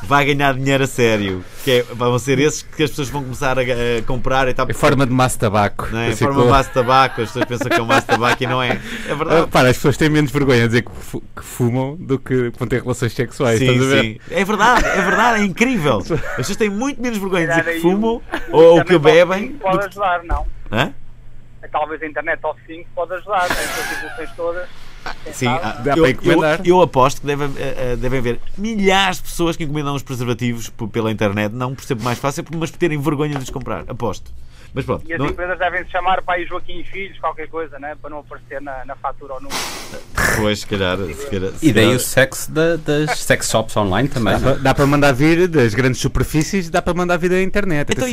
vai ganhar dinheiro a sério. Que é, vão ser esses que as pessoas vão começar a, a comprar e tal. Em forma de massa de tabaco. Não é? Em Assim, forma de massa de tabaco, as pessoas pensam que é um maço de tabaco e não é. É Ah, verdade. para, as pessoas têm menos vergonha a dizer que, fu- que fumam do que vão ter relações sexuais. Sim, estás a ver? sim. É verdade, é verdade, é incrível. As pessoas têm muito menos vergonha de dizer que fumam ou que bebem. Pode que- ajudar, não? Hã? Talvez a internet ao fim pode ajudar. Estas evoluções todas. Quem Sim, ah, Dá eu, para encomendar. eu, eu aposto que deve, eh, eh, devem haver milhares de pessoas que encomendam os preservativos pela internet, não por ser mais fácil, mas por terem vergonha de os comprar. Aposto. Mas pronto. E as não- empresas devem se chamar para aí Joaquim e Filhos, qualquer coisa, né? para não aparecer na, na fatura ou no. Pois, se calhar. Se calhar se E daí calhar- o sexo da- das sex shops online também. Dá, para, dá para mandar vir das grandes superfícies, dá para mandar vir da internet. Então, e,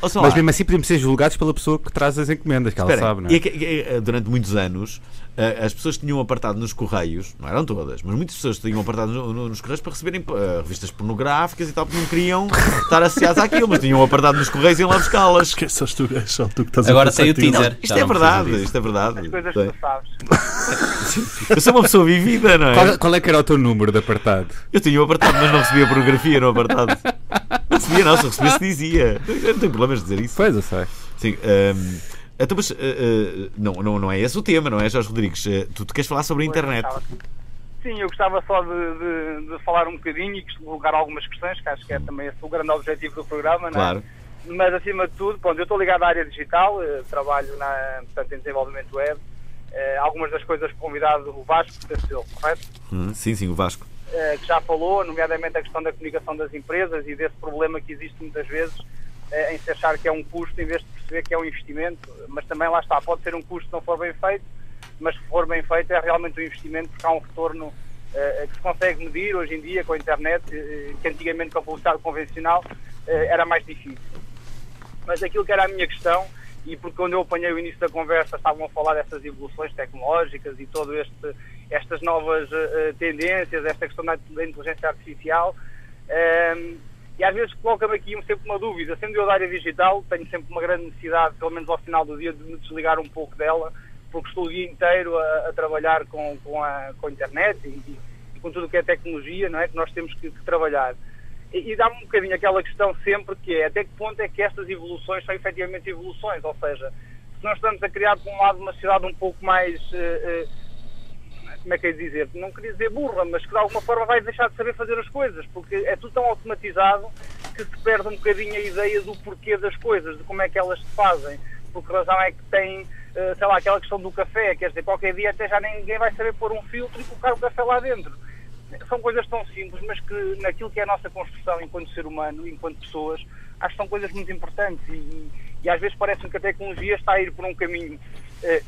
Mas lá. mesmo assim podemos ser julgados pela pessoa que traz as encomendas, que ela Espera, sabe, não e é? é que- e é- durante muitos anos eh, as pessoas tinham apartado nos correios, não eram todas, mas muitas pessoas tinham apartado no- no- nos correios para receberem eh, revistas pornográficas e tal, porque não queriam estar associados àquilo, mas tinham apartado nos correios e iam lá buscá-las. Esquece tu gajo, só tu que estás Agora a tem o teaser. Isto é verdade, isto é verdade. As coisas que tu sabes. <laughs> Eu sou uma pessoa vivida, não é? Qual, qual é que era o teu número de apartado? Eu tinha o apartado, mas não recebia pornografia no apartado. Não recebia, não, se recebesse dizia. Eu não tenho problemas de dizer isso. Pois, eu sei. Sim, hum, então, mas, uh, uh, não, não, não é esse o tema, não é, Jorge Rodrigues? Uh, tu te queres falar sobre a internet. Sim, eu gostava só de, de- de falar um bocadinho e colocar algumas questões, que acho que é também esse o grande objetivo do programa, não é? Claro. Mas acima de tudo, pronto, eu estou ligado à área digital, trabalho na, portanto, em desenvolvimento web. Algumas das coisas convidado, o Vasco, pertenceu, correto? Hum, sim, sim, o Vasco. que já falou, nomeadamente a questão da comunicação das empresas e desse problema que existe muitas vezes eh, em se achar que é um custo em vez de perceber que é um investimento, mas também lá está, pode ser um custo se não for bem feito, mas se for bem feito é realmente um investimento porque há um retorno eh, que se consegue medir hoje em dia com a internet, eh, que antigamente com a publicidade convencional era mais difícil. Mas aquilo que era a minha questão, e porque quando eu apanhei o início da conversa estavam a falar dessas evoluções tecnológicas e todo este, estas novas tendências, esta questão da, da inteligência artificial, ehm, e às vezes coloca-me aqui sempre uma dúvida. Sendo eu da área digital, tenho sempre uma grande necessidade, pelo menos ao final do dia, de me desligar um pouco dela, porque estou o dia inteiro a, a trabalhar com, com, a, com a internet e, e- com tudo o que é tecnologia, não é? Que nós temos que, que trabalhar. E, e dá-me um bocadinho aquela questão sempre que é até que ponto é que estas evoluções são efetivamente evoluções, ou seja, se nós estamos a criar por um lado uma sociedade um pouco mais eh, eh, como é que é dizer? Não queria dizer burra, mas que de alguma forma vai deixar de saber fazer as coisas, porque é tudo tão automatizado que se perde um bocadinho a ideia do porquê das coisas, de como é que elas se fazem. Por que razão é que tem, eh, sei lá, aquela questão do café, quer dizer, qualquer dia até já ninguém vai saber pôr um filtro e colocar o café lá dentro. São coisas tão simples, mas que naquilo que é a nossa construção enquanto ser humano, enquanto pessoas, acho que são coisas muito importantes e, e- às vezes parece-me que a tecnologia está a ir por um caminho,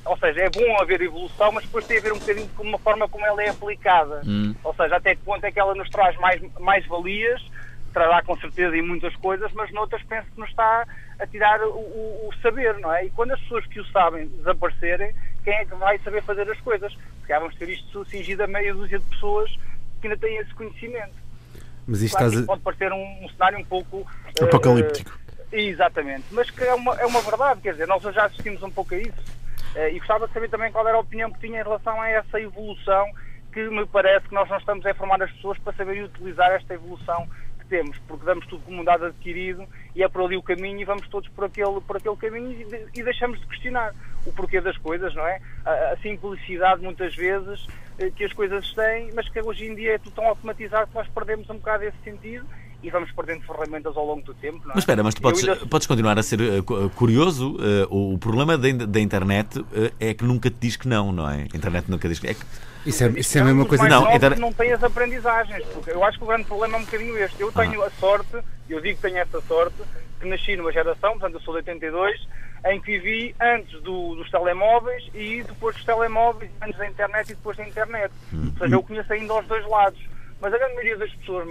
ou seja, é bom haver evolução, mas depois tem a ver um bocadinho com uma forma como ela é aplicada. Ou seja, até que ponto é que ela nos traz mais, mais valias, trará com certeza em muitas coisas, mas noutras penso que nos está a tirar o, o- o saber, não é? E quando as pessoas que o sabem desaparecerem, quem é que vai saber fazer as coisas? Porque vamos ter isto cingido a meia dúzia de pessoas que ainda têm esse conhecimento. Mas isto Claro a... pode parecer um, um cenário um pouco... eh, Apocalíptico. eh, exatamente, mas que é uma, é uma verdade, quer dizer, nós já assistimos um pouco a isso. Eh, e gostava de saber também qual era a opinião que tinha em relação a essa evolução que me parece que nós não estamos a informar as pessoas para saberem utilizar esta evolução que temos, porque damos tudo como um dado adquirido e é por ali o caminho e vamos todos por aquele, por aquele caminho e, de- deixamos de questionar o porquê das coisas, não é? A, a simplicidade muitas vezes eh, que as coisas têm, mas que hoje em dia é tudo tão automatizado que nós perdemos um bocado esse sentido e vamos perdendo ferramentas ao longo do tempo, não é? Mas espera, mas tu podes, ainda- podes continuar a ser uh, cu- curioso. uh, o, problema da, in- da internet uh, é que nunca te diz que não, não é? A internet nunca diz que. É que Isso é, isso é a mesma coisa... Não, então- não têm as aprendizagens, porque eu acho que o grande problema é um bocadinho este. Eu tenho a sorte, eu digo que tenho essa sorte, que nasci numa geração, portanto eu sou de 82, em que vivi antes do- dos telemóveis e depois dos telemóveis, antes da internet e depois da internet. Ou seja, eu conheço ainda os dois lados. Mas a grande maioria das pessoas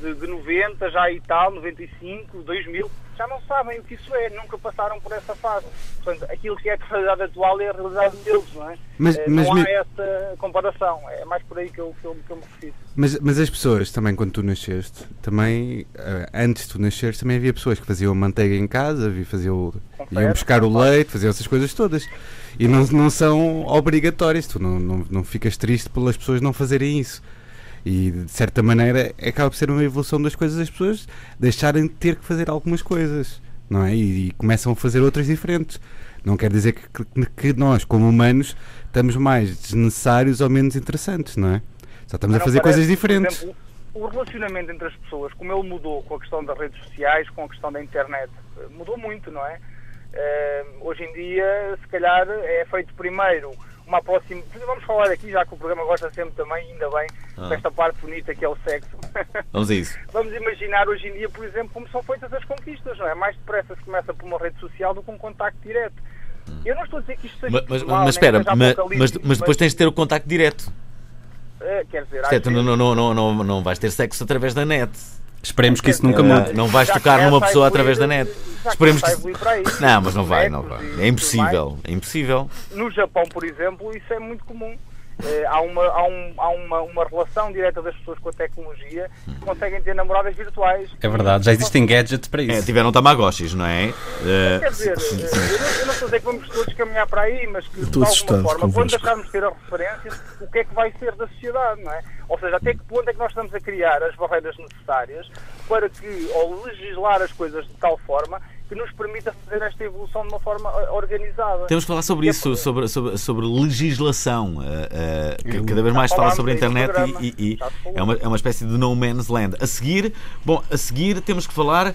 de, de 90 já e tal, 95, 2000, já não sabem o que isso é, nunca passaram por essa fase. Portanto, aquilo que é a realidade atual é a realidade deles, não é? Mas- Eh, mas não me- há essa comparação, é mais por aí que eu, que eu, que eu me refiro. Mas, mas as pessoas também, quando tu nasceste, também, eh, antes de tu nasceres, também havia pessoas que faziam manteiga em casa, faziam, Confere, iam buscar o leite, faziam essas coisas todas. E não, não são obrigatórias, tu não, não, não ficas triste pelas pessoas não fazerem isso. E de certa maneira acaba por ser uma evolução das coisas, as pessoas deixarem de ter que fazer algumas coisas, não é? E, e começam a fazer outras diferentes. Não quer dizer que, que- nós, como humanos, estamos mais desnecessários ou menos interessantes, não é? Só estamos a Mas fazer coisas diferentes. Exemplo, o relacionamento entre as pessoas, como ele mudou com a questão das redes sociais, com a questão da internet, eh, mudou muito, não é? Eh, hoje em dia, se calhar, é feito primeiro uma aproximação. Vamos falar aqui, já que o programa gosta sempre também, ainda bem, Ah. desta parte bonita que é o sexo. <laughs> Vamos a isso. Vamos imaginar hoje em dia, por exemplo, como são feitas as conquistas, não é? Mais depressa se começa por uma rede social do que um contacto direto. Eu não estou a dizer que isto seja Mas, mas, mal, mas espera, mas, apocalíptico, mas depois tens de ter o contacto direto. eh, quer dizer, tu não, não, não, não, não vais ter sexo através da net. Esperemos que isso nunca Ah, mude. não vais tocar começa numa pessoa através da net. Esperemos a que. Não, mas não vai, não vai. É impossível. É impossível. No Japão, por exemplo, isso é muito comum. Eh, há uma, há, um- há uma, uma relação direta das pessoas com a tecnologia que conseguem ter namoradas virtuais. É verdade, já existem gadgets para É, isso. tiveram tamagotchis, não é? Eh, Quer dizer, eh, eu não, eu não estou a dizer que vamos todos caminhar para aí, mas que de alguma forma, quando deixarmos de ter a referência, o que é que vai ser da sociedade, não é? Ou seja, até que ponto é que nós estamos a criar as barreiras necessárias para que, ou legislar as coisas de tal forma que nos permita fazer esta evolução de uma forma eh, organizada. Temos que falar sobre É isso, sobre, sobre, sobre legislação. eh, que cada vez mais se fala sobre a internet e, e- e é, uma, é uma espécie de no man's land. A seguir, bom, a seguir temos que falar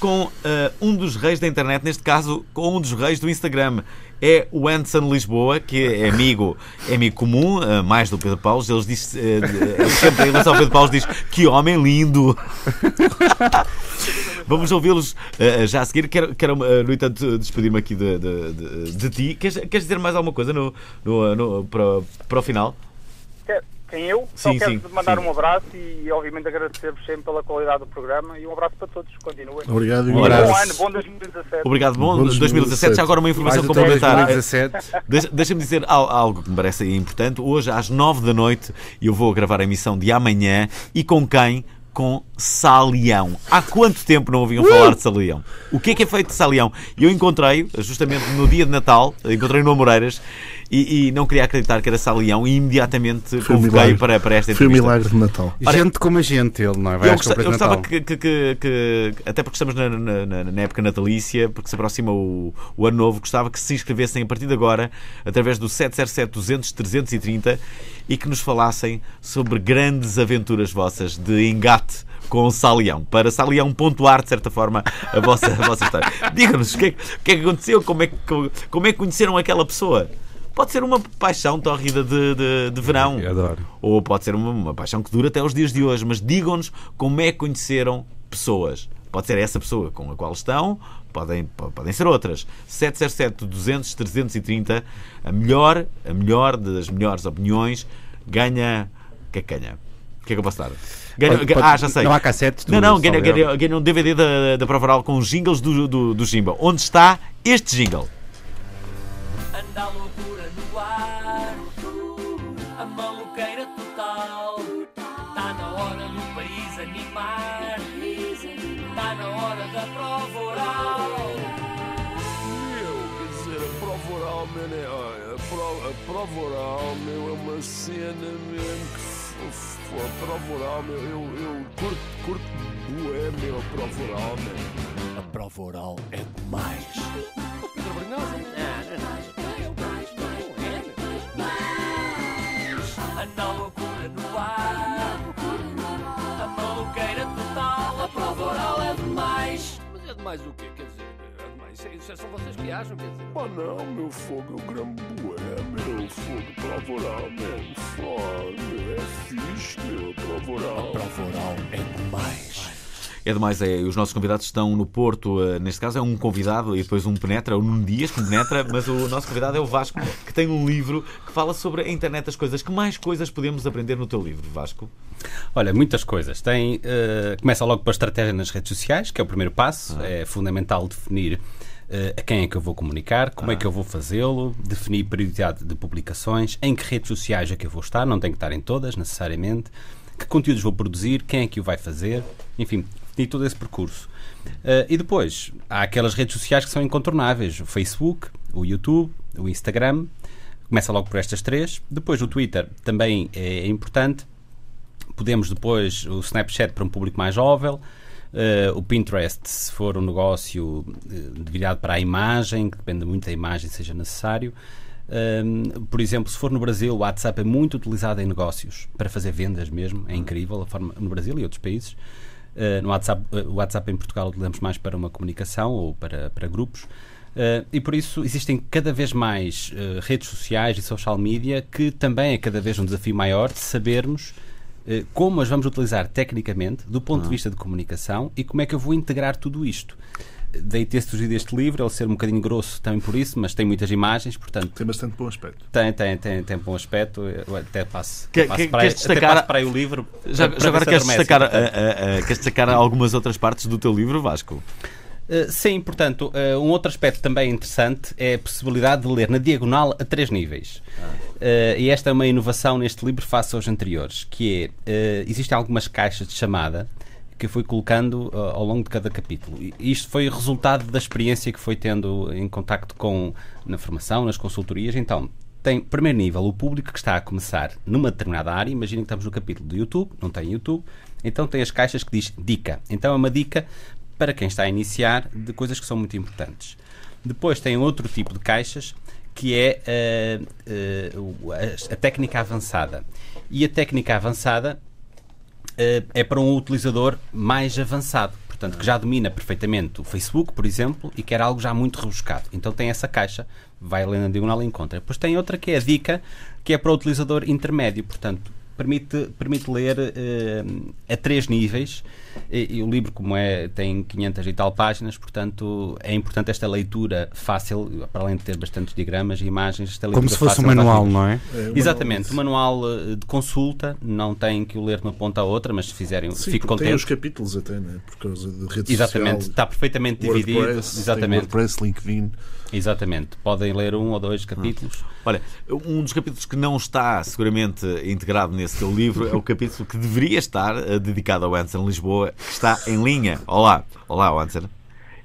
com eh, um dos reis da internet, neste caso com um dos reis do Instagram. É o Anderson Lisboa, que é amigo, é amigo comum, eh, mais do Pedro Paulo. Eles diz, eh, sempre em relação ao Pedro Paulo, diz que homem lindo. <laughs> Vamos ouvi-los já a seguir. Quero, quero no entanto, despedir-me aqui de, de, de- de ti. Queres, queres dizer mais alguma coisa no, no, no- para, para o final? Quer- Quem eu? Só Sim, quero sim, mandar sim. um abraço e, obviamente, agradecer-vos sempre pela qualidade do programa e um abraço para todos. Continuem. Obrigado e um abraço. bom ano, bom 2017. Obrigado, bom. Bom 2017. 2017. Já agora uma informação complementar. 2017. <laughs> Deixa- Deixa-me dizer al- algo que me parece importante. Hoje, às nove da noite, eu vou gravar a emissão de amanhã e com quem? Com Salião. Há quanto tempo não ouviam falar de Salião? O que é que é feito de Salião? Eu encontrei, justamente no dia de Natal, encontrei no Amoreiras e, e não queria acreditar que era Salião e imediatamente Foi convoquei milagre. para, para esta Foi um entrevista. milagre de Natal. Ora- Gente como a gente, ele, não é? Vai Eu, compras eu gostava que, que- que- que- até porque estamos na, na- na- na época natalícia, porque se aproxima o, o ano novo, gostava que se inscrevessem a partir de agora através do 707 200 330 e que nos falassem sobre grandes aventuras vossas de engate com o Salião, para Salião pontuar de certa forma a vossa, a vossa história. <laughs> Que, é, que- o que é que aconteceu, como é que, como é que conheceram aquela pessoa. Pode ser uma paixão tórrida de, de, de verão. Eu adoro. Ou pode ser uma, uma paixão que dura até os dias de hoje. Mas digam-nos como é que conheceram pessoas. Pode ser essa pessoa com a qual estão, podem, po- podem ser outras. 707 200 330, a melhor, a melhor das melhores opiniões, ganha. O que é que ganha? O que é que eu posso dar? Ganha, Pode- pode- ah, já sei. Não há cassetes Não, não, ganha, ganha, ganha um DVD da, da Prova Oral com os jingles do, do, do Jimba. Onde está este jingle? Anda loucura é, olha, a prova, a prova oral, meu, é uma cena mesmo que f- a prova oral, meu, eu, eu curto, curto bué, meu, a prova oral, meu. A prova oral é demais. O Pedro Brunhosa? Não, não, a loucura no ar, a maluqueira total. A prova oral é demais. Mas é demais o quê? São vocês que acham, quer dizer? Pô, não, meu fogo, eu gramo bué, meu fogo, meu, é fixe, meu, a prova oral. A prova oral é demais. É demais, é. Os nossos convidados estão no Porto, eh, neste caso é um convidado e depois um penetra, o Nuno Dias que penetra, <laughs> mas o nosso convidado é o Vasco, que tem um livro que fala sobre a internet das coisas. Que mais coisas podemos aprender no teu livro, Vasco? Olha, muitas coisas. Tem, eh, começa logo pela estratégia nas redes sociais, que é o primeiro passo. É fundamental definir eh, a quem é que eu vou comunicar, como é que eu vou fazê-lo, definir prioridade de publicações, em que redes sociais é que eu vou estar, não tenho que estar em todas necessariamente, que conteúdos vou produzir, quem é que o vai fazer, enfim, definir todo esse percurso. Eh, e depois, há aquelas redes sociais que são incontornáveis: o Facebook, o YouTube, o Instagram. Começa logo por estas três. Depois, o Twitter também é importante podemos depois o Snapchat para um público mais jovem, eh, o Pinterest se for um negócio eh, virado para a imagem, que depende muito da imagem seja necessário. Um, por exemplo, se for no Brasil, o WhatsApp é muito utilizado em negócios para fazer vendas mesmo, é incrível a forma no Brasil e outros países. Uh, no WhatsApp, uh, o WhatsApp em Portugal utilizamos mais para uma comunicação ou para, para grupos. Uh, e por isso existem cada vez mais uh, redes sociais e social media que também é cada vez um desafio maior de sabermos uh, como as vamos utilizar tecnicamente, do ponto de vista de comunicação e como é que eu vou integrar tudo isto. daí ter surgido este livro, ele ser um bocadinho grosso também por isso, mas tem muitas imagens, portanto. Tem bastante bom aspecto. Tem, tem, tem, tem bom aspecto. Eu até passo, Que- passo que- para, queres aí, até destacar- passo para aí o livro. Já, para- já para agora queres destacar, ah, ah, ah, queres destacar algumas outras partes do teu livro, Vasco? Uh, sim, portanto, uh, um outro aspecto também interessante é a possibilidade de ler na diagonal a três níveis. Uh, e esta é uma inovação neste livro face aos anteriores, que é, existem algumas caixas de chamada que eu fui colocando ao longo de cada capítulo. E isto foi resultado da experiência que foi tendo em contacto com, na formação, nas consultorias. Então, tem, primeiro nível, o público que está a começar numa determinada área. Imaginem que estamos no capítulo do YouTube, não tem YouTube. Então tem as caixas que diz dica. Então é uma dica para quem está a iniciar de coisas que são muito importantes. Depois tem outro tipo de caixas que é eh, o- a, técnica avançada. E a técnica avançada eh, é para um utilizador mais avançado, portanto, que já domina perfeitamente o Facebook, por exemplo, e quer algo já muito rebuscado. Então tem essa caixa, vai ler na diagonal e encontra. Depois tem outra que é a dica, que é para o utilizador intermédio, portanto, permite, permite ler a três níveis. E, e o livro, como é, tem 500 e tal páginas, portanto, é importante esta leitura fácil, para além de ter bastantes diagramas e imagens, esta leitura Como se fosse um fácil manual, faz- não é? É, Exatamente, o manual eh, de consulta, não tem que o ler de uma ponta à outra, mas se fizerem, Sim, fico porque tem os contente. capítulos até, né? Por causa de redes Exatamente, sociais. está perfeitamente dividido. WordPress, tem Exatamente, WordPress, LinkedIn. exatamente. Podem ler um ou dois capítulos. Olha, um dos capítulos que não está seguramente integrado nesse teu livro é o capítulo que deveria estar eh, dedicado ao Anson Lisboa, que está em linha. Olá, olá, Anson.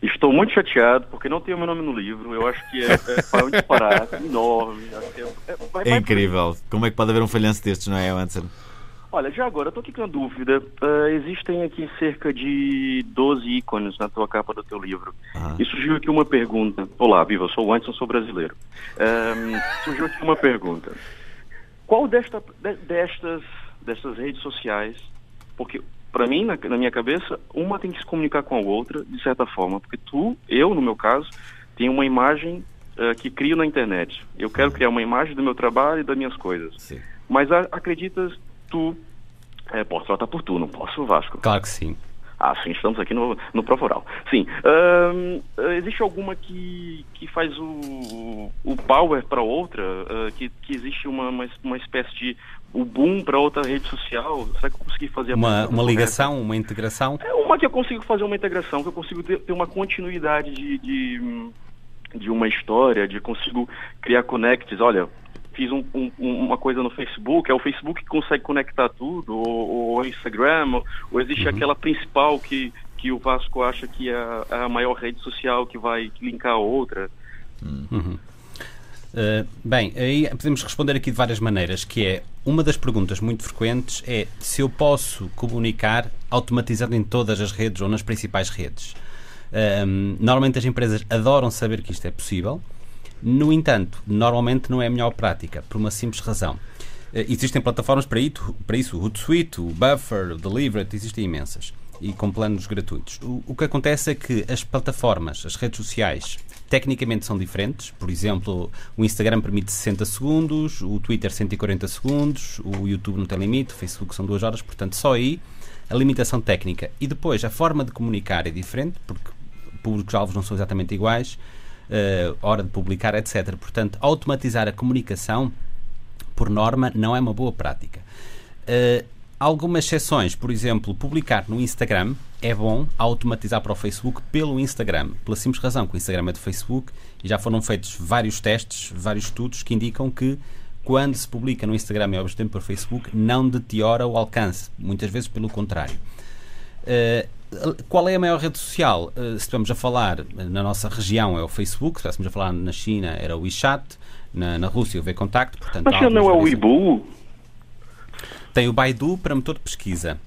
Estou muito chateado porque não tem o meu nome no livro. Eu acho que é, é um disparate <laughs> enorme. É- é- vai- É vai- incrível. Como é que pode haver um falhanço destes, não é, Anson? Olha, já agora, eu tô aqui com uma dúvida. Ah, existem aqui cerca de 12 ícones na tua capa do teu livro. Aham. E surgiu aqui uma pergunta. Olá, viva, eu sou o Anderson, sou brasileiro. Ahm, surgiu aqui uma pergunta. Qual desta, de- destas, destas redes sociais, porque para mim, na, na minha cabeça, uma tem que se comunicar com a outra, de certa forma. Porque tu, eu, no meu caso, tenho uma imagem ah, que crio na internet. Eu quero criar uma imagem do meu trabalho e das minhas coisas. Sim. Mas a- acreditas tu. É, posso tratar por tu, não posso, Vasco? Claro que sim. Ah, sim, estamos aqui no, no Proforal. Sim. ah, existe alguma que, que faz o, o power para outra? Ah, que, que existe uma, uma, uma espécie de o boom para outra rede social? Será que eu consegui fazer Uma, uma ligação, uma integração. É uma que eu consigo fazer uma integração, que eu consigo ter, ter uma continuidade de, de, de uma história, de consigo criar connects. Olha, fiz um- um- uma coisa no Facebook, é o Facebook que consegue conectar tudo, ou, ou o Instagram, ou, ou existe aquela principal que, que o Vasco acha que é a, é a maior rede social que vai linkar a outra. Uhum. Uh, bem, aí podemos responder aqui de várias maneiras, que é uma das perguntas muito frequentes é se eu posso comunicar automatizando em todas as redes ou nas principais redes. Um, normalmente as empresas adoram saber que isto é possível, no entanto, normalmente não é a melhor prática, por uma simples razão. Uh, existem plataformas para isso, para isso, o Hootsuite, o Buffer, o Deliveroo, existem imensas e com planos gratuitos. O, o que acontece é que as plataformas, as redes sociais, tecnicamente são diferentes. Por exemplo, o Instagram permite 60 segundos, o Twitter 140 segundos, o YouTube não tem limite, o Facebook são 2 horas, portanto, só aí a limitação técnica. E depois, a forma de comunicar é diferente, porque públicos-alvos não são exatamente iguais, eh, hora de publicar, etc. Portanto, automatizar a comunicação, por norma, não é uma boa prática. Eh, algumas exceções, por exemplo, publicar no Instagram é bom automatizar para o Facebook pelo Instagram, pela simples razão que o Instagram é do Facebook e já foram feitos vários testes, vários estudos que indicam que quando se publica no Instagram e ao mesmo tempo para o Facebook, não deteriora o alcance, muitas vezes pelo contrário. Uh, qual é a maior rede social? Uh, se estamos a falar na nossa região é o Facebook, se estivéssemos a falar na China era o WeChat, na, na Rússia o VKontakte, portanto... Mas já não é o Ibu? Tem o Baidu para motor de pesquisa.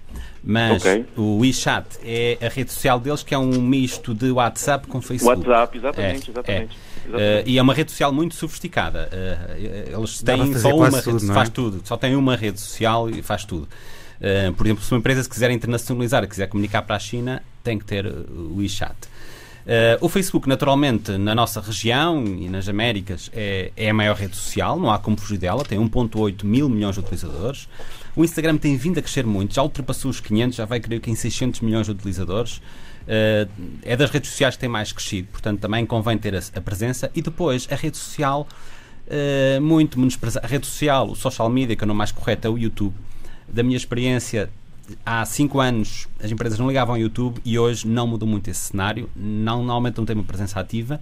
Mas Ok. o WeChat é a rede social deles que é um misto de WhatsApp com Facebook. WhatsApp, exatamente, É, exatamente. é. Exatamente. Uh, e é uma rede social muito sofisticada. Uh, eles têm só uma rede, tudo, é? faz tudo, só tem uma rede social e faz tudo. Uh, por exemplo, se uma empresa se quiser internacionalizar, quiser comunicar para a China, tem que ter uh, o WeChat. Eh, o Facebook, naturalmente, na nossa região e nas Américas, é, é a maior rede social, não há como fugir dela, tem 1,8 mil milhões de utilizadores. O Instagram tem vindo a crescer muito, já ultrapassou os 500, já vai creio que em 600 milhões de utilizadores. Eh, é das redes sociais que tem mais crescido, portanto também convém ter a, a presença. E depois, a rede social, eh, muito menosprezada. A rede social, o social media, que é o mais correto, é o YouTube. Da minha experiência, há 5 anos as empresas não ligavam ao YouTube e hoje não mudou muito esse cenário, não, não tem uma presença ativa.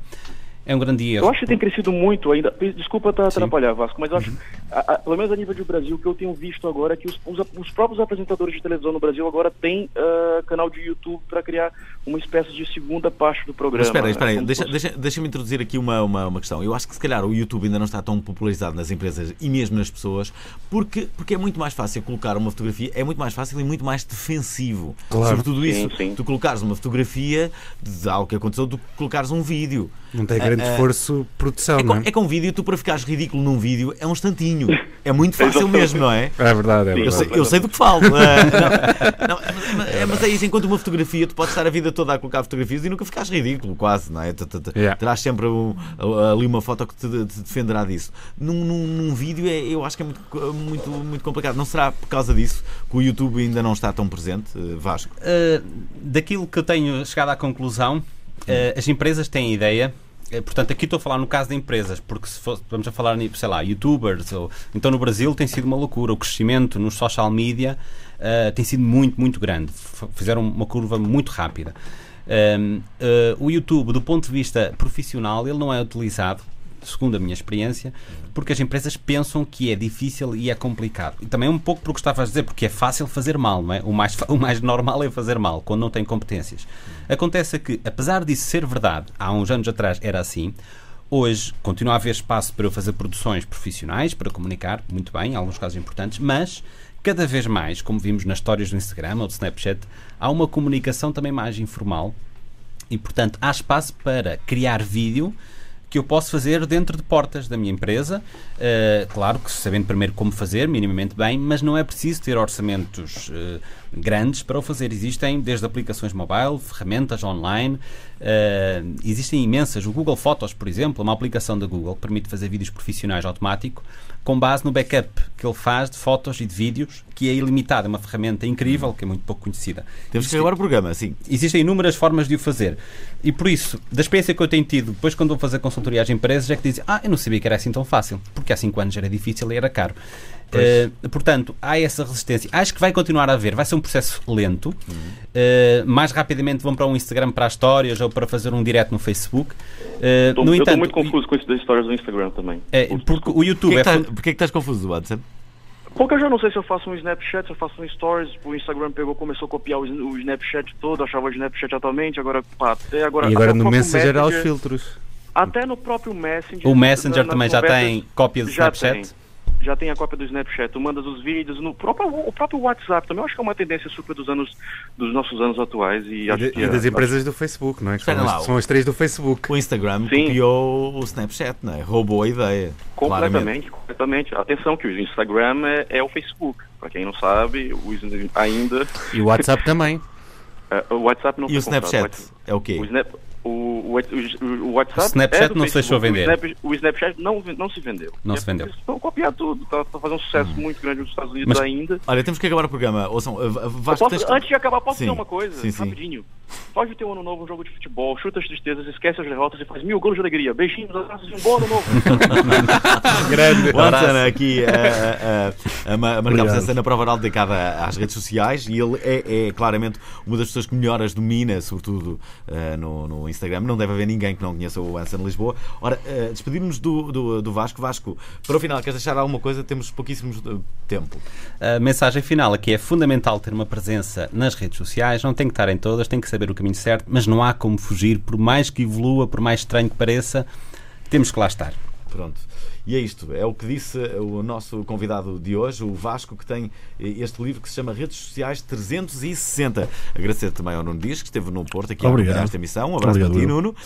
É um grande erro. Eu acho que tem crescido muito ainda. Desculpa atrapalhar, Vasco, mas eu acho, Uhum. a- a- pelo menos a nível de Brasil, o que eu tenho visto agora é que os, os- os próprios apresentadores de televisão no Brasil agora têm ah, canal de YouTube para criar uma espécie de segunda parte do programa. Mas espera aí, espera aí. Deixa, se deixa, deixa-me introduzir aqui uma, uma, uma questão. Eu acho que se calhar o YouTube ainda não está tão popularizado nas empresas e mesmo nas pessoas porque, porque é muito mais fácil colocar uma fotografia, é muito mais fácil e muito mais defensivo. Claro. Sobre tudo Sim, isso, sim. tu colocares uma fotografia de algo que aconteceu do que colocares um vídeo. Não tem grande Ah, ah, esforço produção, É não com, é? é com vídeo, tu para ficares ridículo num vídeo é um instantinho. É muito fácil mesmo, não é? É verdade, é Eu verdade. sei, eu sei do que falo. Não, não, mas, é, mas é isso, enquanto uma fotografia, tu podes estar a vida toda a colocar fotografias e nunca ficares ridículo, quase, não é? Terás sempre um- ali uma foto que te, te defenderá disso. Num, num- num vídeo, é, eu acho que é muito, muito, muito complicado. Não será por causa disso que o YouTube ainda não está tão presente, eh, Vasco? Uh, daquilo que eu tenho chegado à conclusão, uh, as empresas têm ideia. Uh, Portanto, aqui estou a falar no caso de empresas, porque se fosse, vamos a falar, sei lá, youtubers, ou, então no Brasil tem sido uma loucura. O crescimento nos social media uh, tem sido muito, muito grande. Fizeram uma curva muito rápida. Um, uh, o YouTube, do ponto de vista profissional, ele não é utilizado, segundo a minha experiência, porque as empresas pensam que é difícil e é complicado. E também um pouco porque estava a dizer, porque é fácil fazer mal, não é? O mais, o mais normal é fazer mal, quando não tem competências. Acontece que, apesar disso ser verdade, há uns anos atrás era assim, Hoje continua a haver espaço para eu fazer produções profissionais, para comunicar, muito bem, em alguns casos importantes, mas cada vez mais, como vimos nas histórias do Instagram ou do Snapchat, há uma comunicação também mais informal e, portanto, há espaço para criar vídeo que eu posso fazer dentro de portas da minha empresa. Uh, claro que sabendo primeiro como fazer, minimamente bem, mas não é preciso ter orçamentos uh, grandes para o fazer. Existem desde aplicações mobile, ferramentas online, uh, existem imensas. O Google Fotos, por exemplo, é uma aplicação da Google que permite fazer vídeos profissionais automático com base no backup que ele faz de fotos e de vídeos, que é ilimitado. É uma ferramenta incrível que é muito pouco conhecida. Temos que acabar o programa, sim. Existem inúmeras formas de o fazer. E por isso, da experiência que eu tenho tido, depois quando vou fazer consultoria às empresas, é que dizem: Ah, eu não sabia que era assim tão fácil, porque há 5 anos era difícil e era caro. Uh, portanto, há essa resistência. Acho que vai continuar a haver, vai ser um processo lento. Uh, mais rapidamente vão para um Instagram para as histórias ou para fazer um direto no Facebook. Uh, Tô- no eu estou muito confuso com isso das histórias do Instagram também. é, porque o YouTube Porquê é que, estás, porquê que estás confuso, Watson? Porque eu já não sei se eu faço um Snapchat, se eu faço um Stories, o Instagram pegou, começou a copiar o, o Snapchat todo, achava o Snapchat atualmente, agora, pá, até agora... E agora no Messenger há os filtros. Até no próprio Messenger... o Messenger na- também já tem cópia do já Snapchat. tem. Já tem a cópia do Snapchat, tu mandas os vídeos, no próprio, o próprio WhatsApp também, eu acho que é uma tendência super dos anos, dos nossos anos atuais e, E, acho de- que e é- das acho- empresas do Facebook, não é? São, lá, as, são as três do Facebook. O Instagram Sim. copiou o Snapchat, não é? Roubou a ideia. claramente. Completamente, completamente. Atenção que o Instagram é, é o Facebook. Para quem não sabe, o, ainda E o WhatsApp também. eh, o WhatsApp não E o. Snapchat é o quê? O, Snap, o, o, o, o WhatsApp O Snapchat é não se deixou vender. O, Snap, o Snapchat não, não se vendeu. Não se vendeu. por isso que Estão a copiar tudo. Está tá fazendo um sucesso muito grande nos Estados Unidos Mas- ainda. Olha, temos que acabar o programa. Ouçam, uh, uh, Eu Vasco, posso- tens Antes de acabar, posso Sim. dizer uma coisa? Sim, sim. Rapidinho. Faz o teu ano novo um jogo de futebol, chuta as tristezas, esquece as derrotas e faz mil gols de alegria. Beijinhos, abraços e um bom ano novo. <laughs> Grande. Watson aqui a, a, a, a ma- a marcar Obrigado. presença na prova oral dedicada às redes sociais e ele é, é claramente uma das pessoas que melhor as domina, sobretudo eh, no, no Instagram. Não deve haver ninguém que não conheça o Watson Lisboa. Ora, eh, despedimos-nos do, do, do Vasco. Vasco, para o final, queres deixar alguma coisa? Temos pouquíssimo eh, tempo. A mensagem final aqui é fundamental ter uma presença nas redes sociais, não tem que estar em todas, tem que saber o caminho certo, mas não há como fugir, por mais que evolua, por mais estranho que pareça, temos que lá estar. Pronto. E é isto, é o que disse o nosso convidado de hoje, o Vasco, que tem este livro que se chama Redes Sociais 360. Agradecer também ao Nuno Dias, que esteve no Porto aqui a Obrigado. acompanhar esta emissão. Um abraço Obrigado, para ti. Nuno.